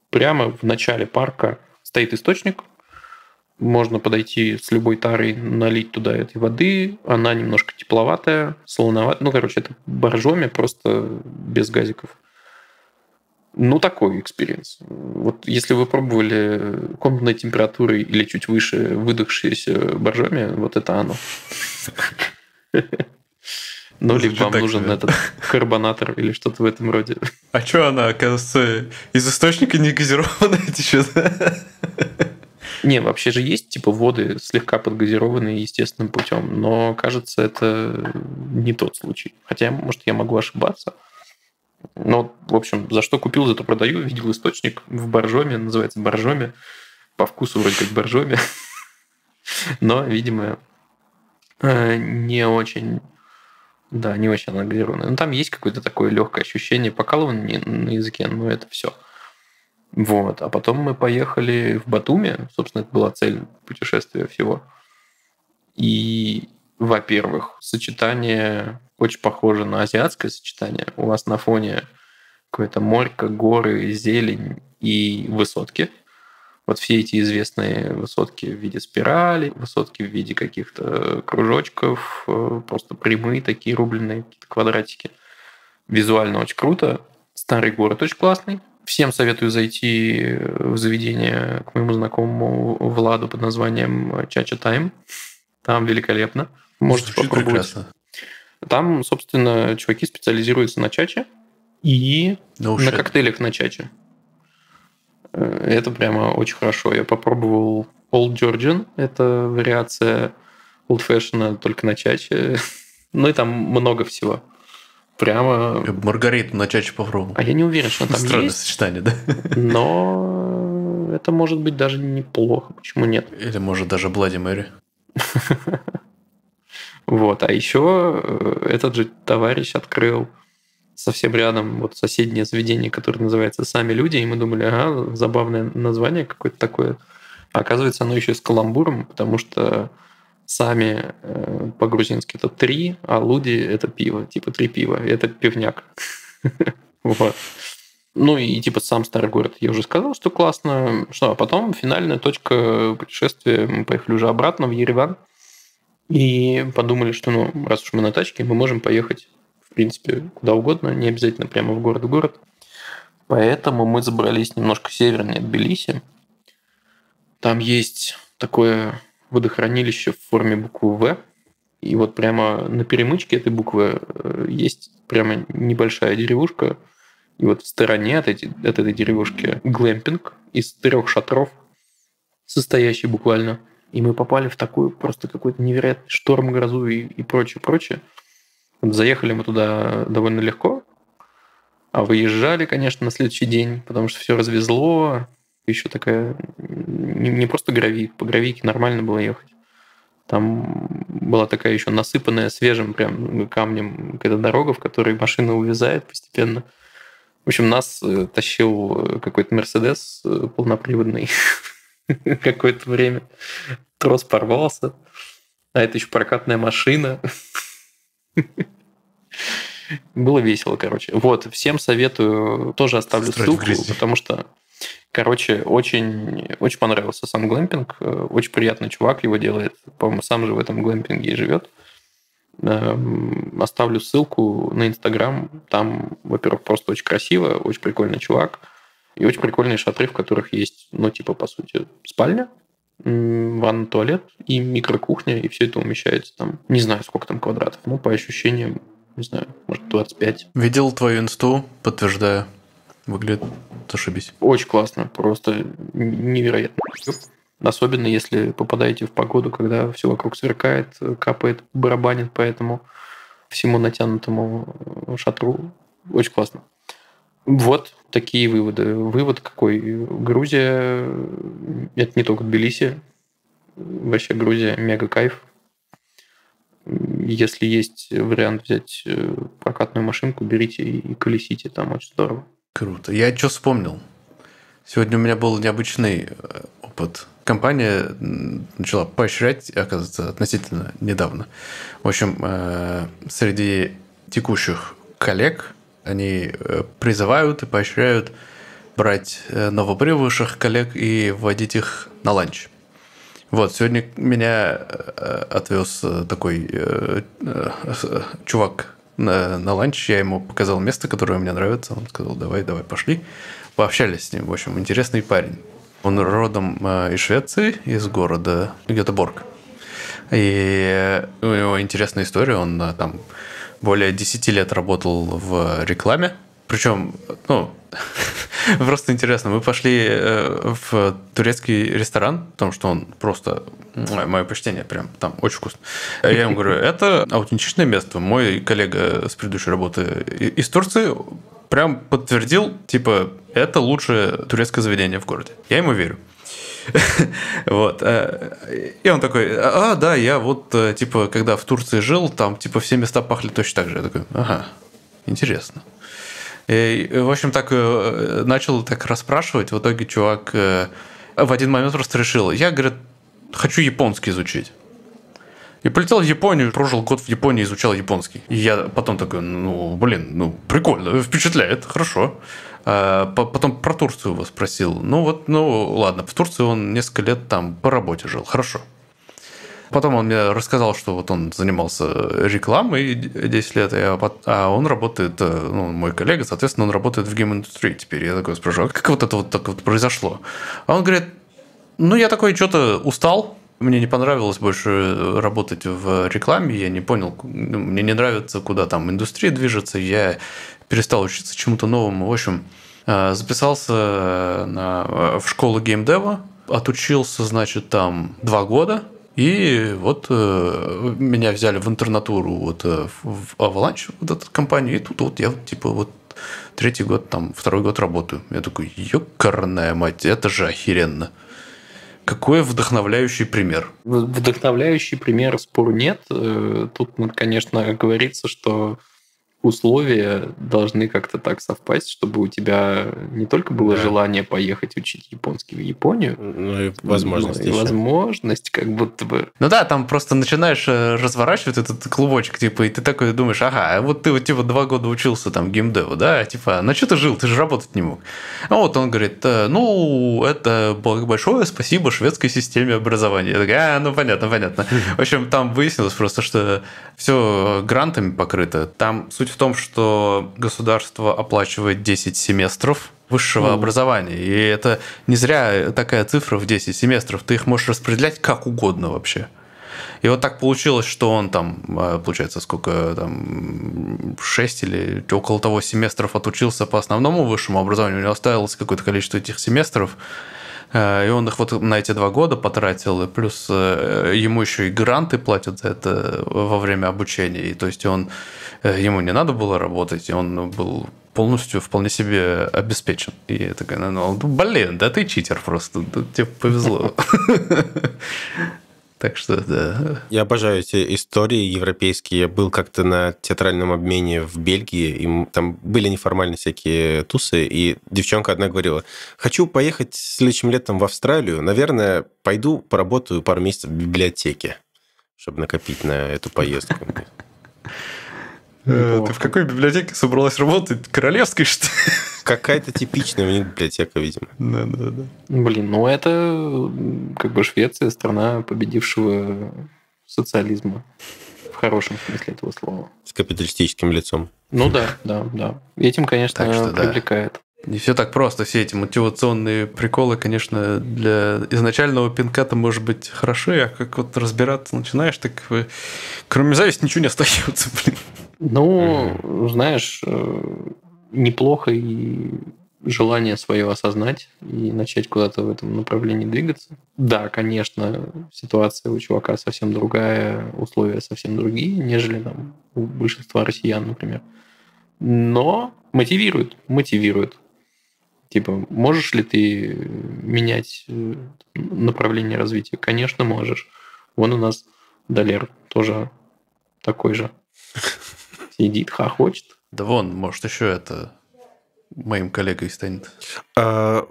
прямо в начале парка стоит источник, можно подойти с любой тарой, налить туда этой воды. Она немножко тепловатая, солоноватая. Ну, короче, это боржоми, просто без газиков. Ну, такой experience. Вот если вы пробовали комнатной температурой или чуть выше выдохшиеся боржоми, вот это оно. Ну, либо вам нужен себе. этот карбонатор или что-то в этом роде. А что она, оказывается, из источника не газированная течет? Не, вообще же есть типа воды слегка подгазированные естественным путем, но кажется, это не тот случай. Хотя, может, я могу ошибаться. Но, в общем, за что купил, зато продаю. Видел источник в Боржоме, называется Боржоме. По вкусу вроде как Боржоме. Но, видимо, э, не очень... Да, не очень она газированная. Но там есть какое-то такое легкое ощущение покалывания на языке, но это все. Вот. А потом мы поехали в Батуми. Собственно, это была цель путешествия всего. И, во-первых, сочетание очень похоже на азиатское сочетание. У вас на фоне какое-то морька, горы, зелень и высотки. Вот все эти известные высотки в виде спирали, высотки в виде каких-то кружочков, э, просто прямые такие рубленые какие-то квадратики. Визуально очень круто. Старый город очень классный. Всем советую зайти в заведение к моему знакомому Владу под названием Чача Тайм. Там великолепно. Можете Звучит попробовать. прекрасно. Там, собственно, чуваки специализируются на чаче и Ну, на коктейлях на чаче. Э, Это прямо очень хорошо. Я попробовал Old Georgian. Это вариация Old Fashion только на чаче. Ну и там много всего. Прямо... Я бы Маргариту на чаче попробовал. А я не уверен, что там Странное есть, сочетание, да? но это может быть даже неплохо. Почему нет? Или, может, даже Блади Мэри. Вот. А еще э, этот же товарищ открыл совсем рядом вот соседнее заведение, которое называется «Сами люди», и мы думали, ага, забавное название какое-то такое. А оказывается, оно еще и с каламбуром, потому что «Сами» э, по-грузински это «три», а «луди» — это пиво, типа «три пива», и это пивняк. Вот. Ну и типа сам старый город я уже сказал, что классно. Что, а потом финальная точка путешествия. Мы поехали уже обратно в Ереван. И подумали, что ну, раз уж мы на тачке, мы можем поехать, в принципе, куда угодно, не обязательно прямо в город в город. Поэтому мы забрались немножко севернее Тбилиси. Там есть такое водохранилище в форме буквы В. И вот прямо на перемычке этой буквы э, есть прямо небольшая деревушка. И вот в стороне от, эти, от этой деревушки глэмпинг из трех шатров, состоящий буквально. И мы попали в такую просто какой-то невероятный шторм, грозу и, и прочее, прочее. Заехали мы туда довольно легко, а выезжали, конечно, на следующий день, потому что все развезло. Еще такая... Не, не просто гравик, по гравике нормально было ехать. Там была такая еще насыпанная свежим прям камнем какая-то дорога, в которой машина увязает постепенно. В общем, нас э, тащил какой-то Мерседес э, полноприводный какое-то время. Трос порвался. А это еще прокатная машина. Было весело, короче. Вот, всем советую, тоже оставлю ссылку, потому что, короче, очень, очень понравился сам глэмпинг. Очень приятный чувак его делает. По-моему, сам же в этом глэмпинге и живет. Эм, оставлю ссылку на Инстаграм. Там, во-первых, просто очень красиво, очень прикольный чувак. И очень прикольные шатры, в которых есть, ну, типа, по сути, спальня, ванна, туалет и микрокухня, и все это умещается там, не знаю, сколько там квадратов, но по ощущениям не знаю, может, 25. Видел твою инсту, подтверждаю. Выглядит ошибись. Очень классно, просто невероятно. Особенно если попадаете в погоду, когда все вокруг сверкает, капает, барабанит по этому всему натянутому шатру. Очень классно. Вот такие выводы. Вывод какой? Грузия – это не только Тбилиси. Вообще Грузия – мега кайф. Если есть вариант взять э, прокатную машинку, берите и колесите, там очень здорово. Круто. Я что вспомнил? Сегодня у меня был необычный э, опыт. Компания начала поощрять, оказывается, относительно недавно. В общем, э, среди текущих коллег они призывают и поощряют брать новоприбывших коллег и вводить их на ланч. Вот, сегодня меня э, отвез э, такой э, чувак на, на ланч, я ему показал место, которое мне нравится, он сказал, давай, давай, пошли. Пообщались с ним, в общем, интересный парень. Он родом из Швеции, из города Гетеборг. И у него интересная история, он там более 10 лет работал в рекламе, причем, ну, просто интересно, мы пошли э, в турецкий ресторан, потому что он просто, мое почтение, прям там очень вкусно. Я ему говорю, это аутентичное место. Мой коллега с предыдущей работы из Турции прям подтвердил, типа, это лучшее турецкое заведение в городе. Я ему верю. Вот. Э, и он такой, а, да, я вот, э, типа, когда в Турции жил, там, типа, все места пахли точно так же. Я такой, ага, интересно. И, в общем, так э, начал так расспрашивать. В итоге чувак в один момент просто решил, я, говорит, хочу японский изучить. И полетел в Японию, прожил год в Японии, изучал японский. И я потом такой, ну, блин, ну, прикольно, впечатляет, хорошо. А потом про Турцию его спросил. Ну, вот, ну, ладно, в Турции он несколько лет там по работе жил, хорошо. Потом он мне рассказал, что вот он занимался рекламой 10 лет, а он работает, э, ну, мой коллега, соответственно, он работает в гейм-индустрии теперь. Я такой спрашиваю, а как вот это вот так вот произошло? А он говорит, ну, я такой что-то устал, мне не понравилось больше работать в рекламе, я не понял, ну, мне не нравится, куда там индустрия движется, я перестал учиться чему-то новому. В общем, э, записался на, в школу геймдева, отучился, значит, там два года – и вот э, меня взяли в интернатуру вот э, в Avalanche, вот эту компанию, и тут вот я типа вот третий год, там, второй год работаю. Я такой, ёкарная мать, это же охеренно. Какой вдохновляющий пример. Вдохновляющий пример, спору нет. Э, тут, конечно, говорится, что условия должны как-то так совпасть, чтобы у тебя не только было да. желание поехать учить японский в Японию, ну и возможность. и возможность, как будто бы. Ну да, там просто начинаешь э, разворачивать этот клубочек, типа, и ты такой думаешь, ага, а вот ты вот типа два года учился там геймдеву, да, типа, на что ты жил, ты же работать не мог. А вот он говорит, «Э, ну, это большое спасибо шведской системе образования. Я такой, а, ну понятно, понятно. В общем, там выяснилось просто, что все грантами покрыто. Там суть суть в том, что государство оплачивает 10 семестров высшего mm. образования. И это не зря такая цифра в 10 семестров. Ты их можешь распределять как угодно вообще. И вот так получилось, что он там, а, получается, сколько там, 6 или около того семестров отучился по основному высшему образованию, у него оставилось какое-то количество этих семестров, и он их вот на эти два года потратил, и плюс э, ему еще и гранты платят за это во время обучения. И то есть он, э, ему не надо было работать, и он был полностью вполне себе обеспечен. И я такая, ну, ну блин, да ты читер просто, тебе повезло. Так что, да. Я обожаю эти истории европейские. Я был как-то на театральном обмене в Бельгии, и там были неформальные всякие тусы, и девчонка одна говорила, хочу поехать следующим летом в Австралию, наверное, пойду поработаю пару месяцев в библиотеке, чтобы накопить на эту поездку. Э, ты в какой библиотеке собралась работать? Королевской, что ли? Какая-то типичная у них библиотека, видимо. Да, да, да. Блин, ну это как бы Швеция, страна победившего социализма. В хорошем смысле этого слова. С капиталистическим лицом. Ну да, да, да. Этим, конечно, так что, привлекает. Да. Не все так просто. Все эти мотивационные приколы, конечно, для изначального пинка-то может быть хороши, а как вот разбираться начинаешь, так кроме зависти ничего не остается, блин. Ну, знаешь, э, неплохо и желание свое осознать и начать куда-то в этом направлении двигаться. Да, конечно, ситуация у чувака совсем другая, условия совсем другие, нежели там, у большинства россиян, например. Но мотивирует, мотивирует. Типа, можешь ли ты менять э, направление развития? Конечно, можешь. Вон у нас Далер тоже такой же. Сидит, хохочет. Да вон, может, еще это моим коллегой станет. А,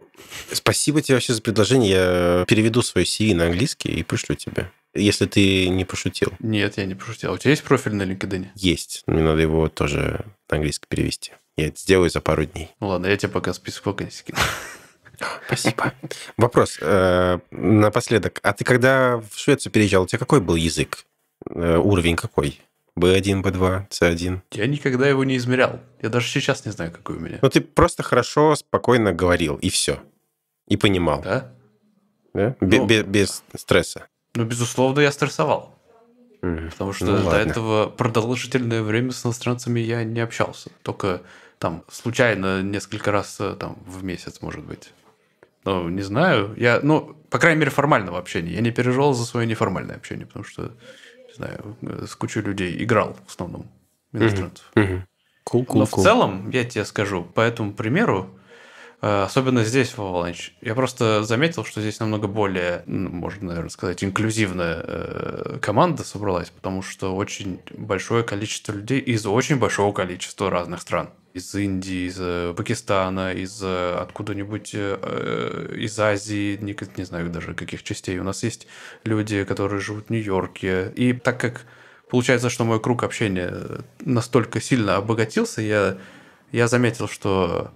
спасибо тебе вообще за предложение. Я переведу свой CV на английский и пришлю тебе. Если ты не пошутил. Нет, я не пошутил. А у тебя есть профиль на LinkedIn? Есть. Мне надо его тоже на английский перевести. Я это сделаю за пару дней. Ну ладно, я тебе пока список вакансий скину. Спасибо. Вопрос э, напоследок. А ты когда в Швецию переезжал, у тебя какой был язык? Э, уровень какой? B1, B2, C1? Я никогда его не измерял. Я даже сейчас не знаю, какой у меня. Ну, ты просто хорошо, спокойно говорил, и все. И понимал. Да? Да? Ну, без, без стресса. Ну, безусловно, я стрессовал. Mm. Потому что ну, до этого продолжительное время с иностранцами я не общался. Только там случайно несколько раз э, там в месяц, может быть. Ну, не знаю. Я, ну, по крайней мере, формального общения. Я не переживал за свое неформальное общение, потому что знаю, с кучей людей играл в основном иностранцев. Mm-hmm. Cool, cool, Но в целом, я тебе скажу, по этому примеру, э, особенно здесь, в Avalanche, я просто заметил, что здесь намного более, ну, можно, наверное, сказать, инклюзивная э, команда собралась, потому что очень большое количество людей из очень большого количества разных стран из Индии, из э, Пакистана, из э, откуда-нибудь э, из Азии, не, не знаю даже каких частей. У нас есть люди, которые живут в Нью-Йорке. И так как получается, что мой круг общения настолько сильно обогатился, я, я заметил, что,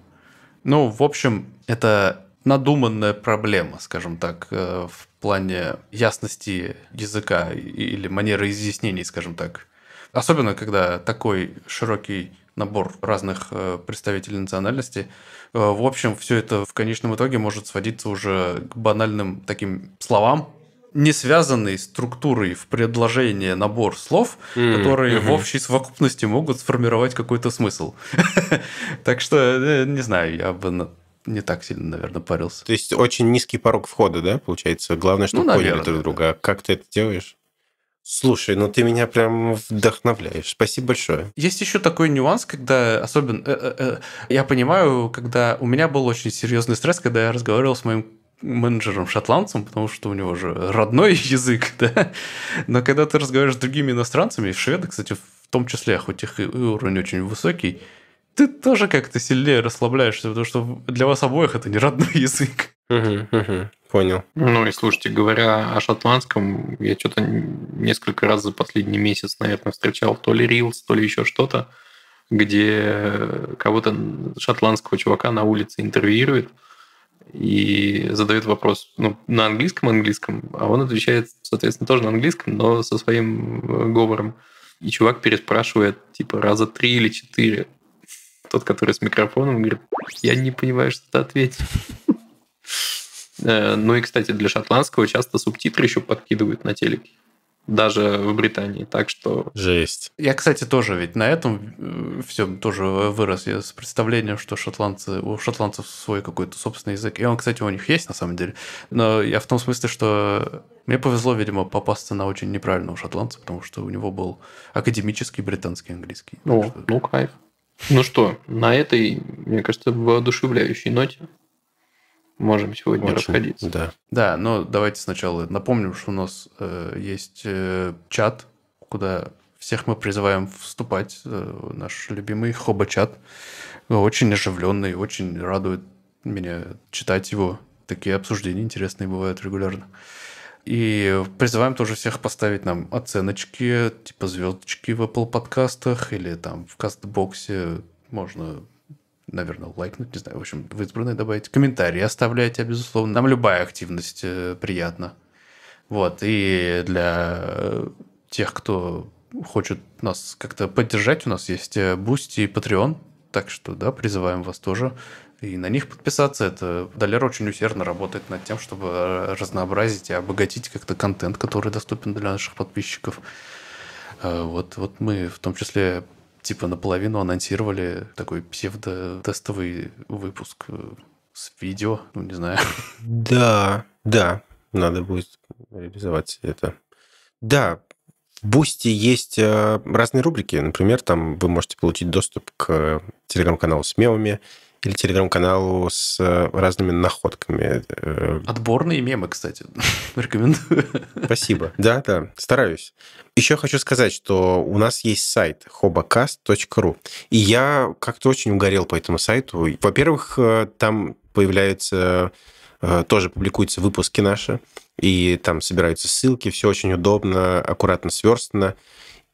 ну, в общем, это надуманная проблема, скажем так, в плане ясности языка или манеры изъяснений, скажем так. Особенно, когда такой широкий набор разных э, представителей национальности. Э, в общем, все это в конечном итоге может сводиться уже к банальным таким словам, не связанный структурой в предложении набор слов, mm-hmm. которые mm-hmm. в общей совокупности могут сформировать какой-то смысл. Так что, э, не знаю, я бы не так сильно, наверное, парился. То есть очень низкий порог входа, да, получается? Главное, чтобы ну, поняли друг друга. А как ты это делаешь? Слушай, ну ты меня прям вдохновляешь. Спасибо большое. Есть еще такой нюанс, когда особенно... Э, э, э, я понимаю, когда... У меня был очень серьезный стресс, когда я разговаривал с моим менеджером шотландцем, потому что у него же родной язык, да. Но когда ты разговариваешь с другими иностранцами, шведы, кстати, в том числе, хоть их уровень очень высокий, ты тоже как-то сильнее расслабляешься, потому что для вас обоих это не родной язык. Угу, угу. Понял. Ну и слушайте, говоря о шотландском, я что-то несколько раз за последний месяц, наверное, встречал то ли Reels, то ли еще что-то, где кого-то шотландского чувака на улице интервьюирует и задает вопрос ну, на английском английском, а он отвечает, соответственно, тоже на английском, но со своим э, говором. И чувак переспрашивает типа раза три или четыре тот, который с микрофоном, говорит, я не понимаю, что ты ответил. Э, ну и, кстати, для шотландского часто субтитры еще подкидывают на телеке даже в Британии. Так что... Жесть. Я, кстати, тоже ведь на этом э, всем тоже вырос я с представлением, что шотландцы, у шотландцев свой какой-то собственный язык. И он, кстати, у них есть на самом деле. Но я в том смысле, что мне повезло, видимо, попасться на очень неправильного шотландца, потому что у него был академический британский английский. О, что... ну кайф. Ну что, на этой, мне кажется, воодушевляющей ноте можем сегодня Очень, расходиться. Да. Да, но давайте сначала напомним, что у нас э, есть э, чат, куда всех мы призываем вступать. Э, наш любимый хоба-чат. Очень оживленный, очень радует меня читать его. Такие обсуждения интересные бывают регулярно. И призываем тоже всех поставить нам оценочки, типа звездочки в Apple подкастах или там в Castbox е. Можно наверное, лайкнуть, не знаю, в общем, в избранные добавить. Комментарии оставляйте, безусловно. Нам любая активность э, приятна. Вот, и для тех, кто хочет нас как-то поддержать, у нас есть Boosty и Patreon, так что, да, призываем вас тоже и на них подписаться. Это Долер очень усердно работает над тем, чтобы разнообразить и обогатить как-то контент, который доступен для наших подписчиков. Э, вот, вот мы в том числе типа наполовину анонсировали такой псевдо-тестовый выпуск э, с видео, ну, не знаю. Да, да, надо будет реализовать это. Да, в Boosty есть э, разные рубрики. Например, там вы можете получить доступ к телеграм-каналу с мемами или телеграм-каналу с э, разными находками. Отборные мемы, кстати, рекомендую. Спасибо. Да, да, стараюсь. Еще хочу сказать, что у нас есть сайт hobocast.ru, и я как-то очень угорел по этому сайту. Во-первых, э, там появляются, э, тоже публикуются выпуски наши, и там собираются ссылки, все очень удобно, аккуратно сверстано.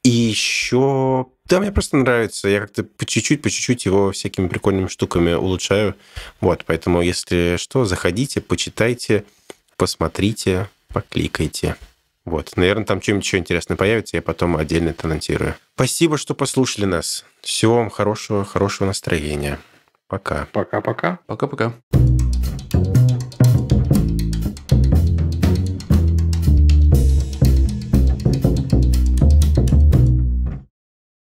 И еще, да, мне просто нравится. Я как-то по чуть-чуть, по чуть-чуть его всякими прикольными штуками улучшаю. Вот, поэтому, если что, заходите, почитайте, посмотрите, покликайте. Вот, наверное, там что-нибудь еще интересное появится, я потом отдельно это анонсирую. Спасибо, что послушали нас. Всего вам хорошего, хорошего настроения. Пока. Пока-пока. Пока-пока.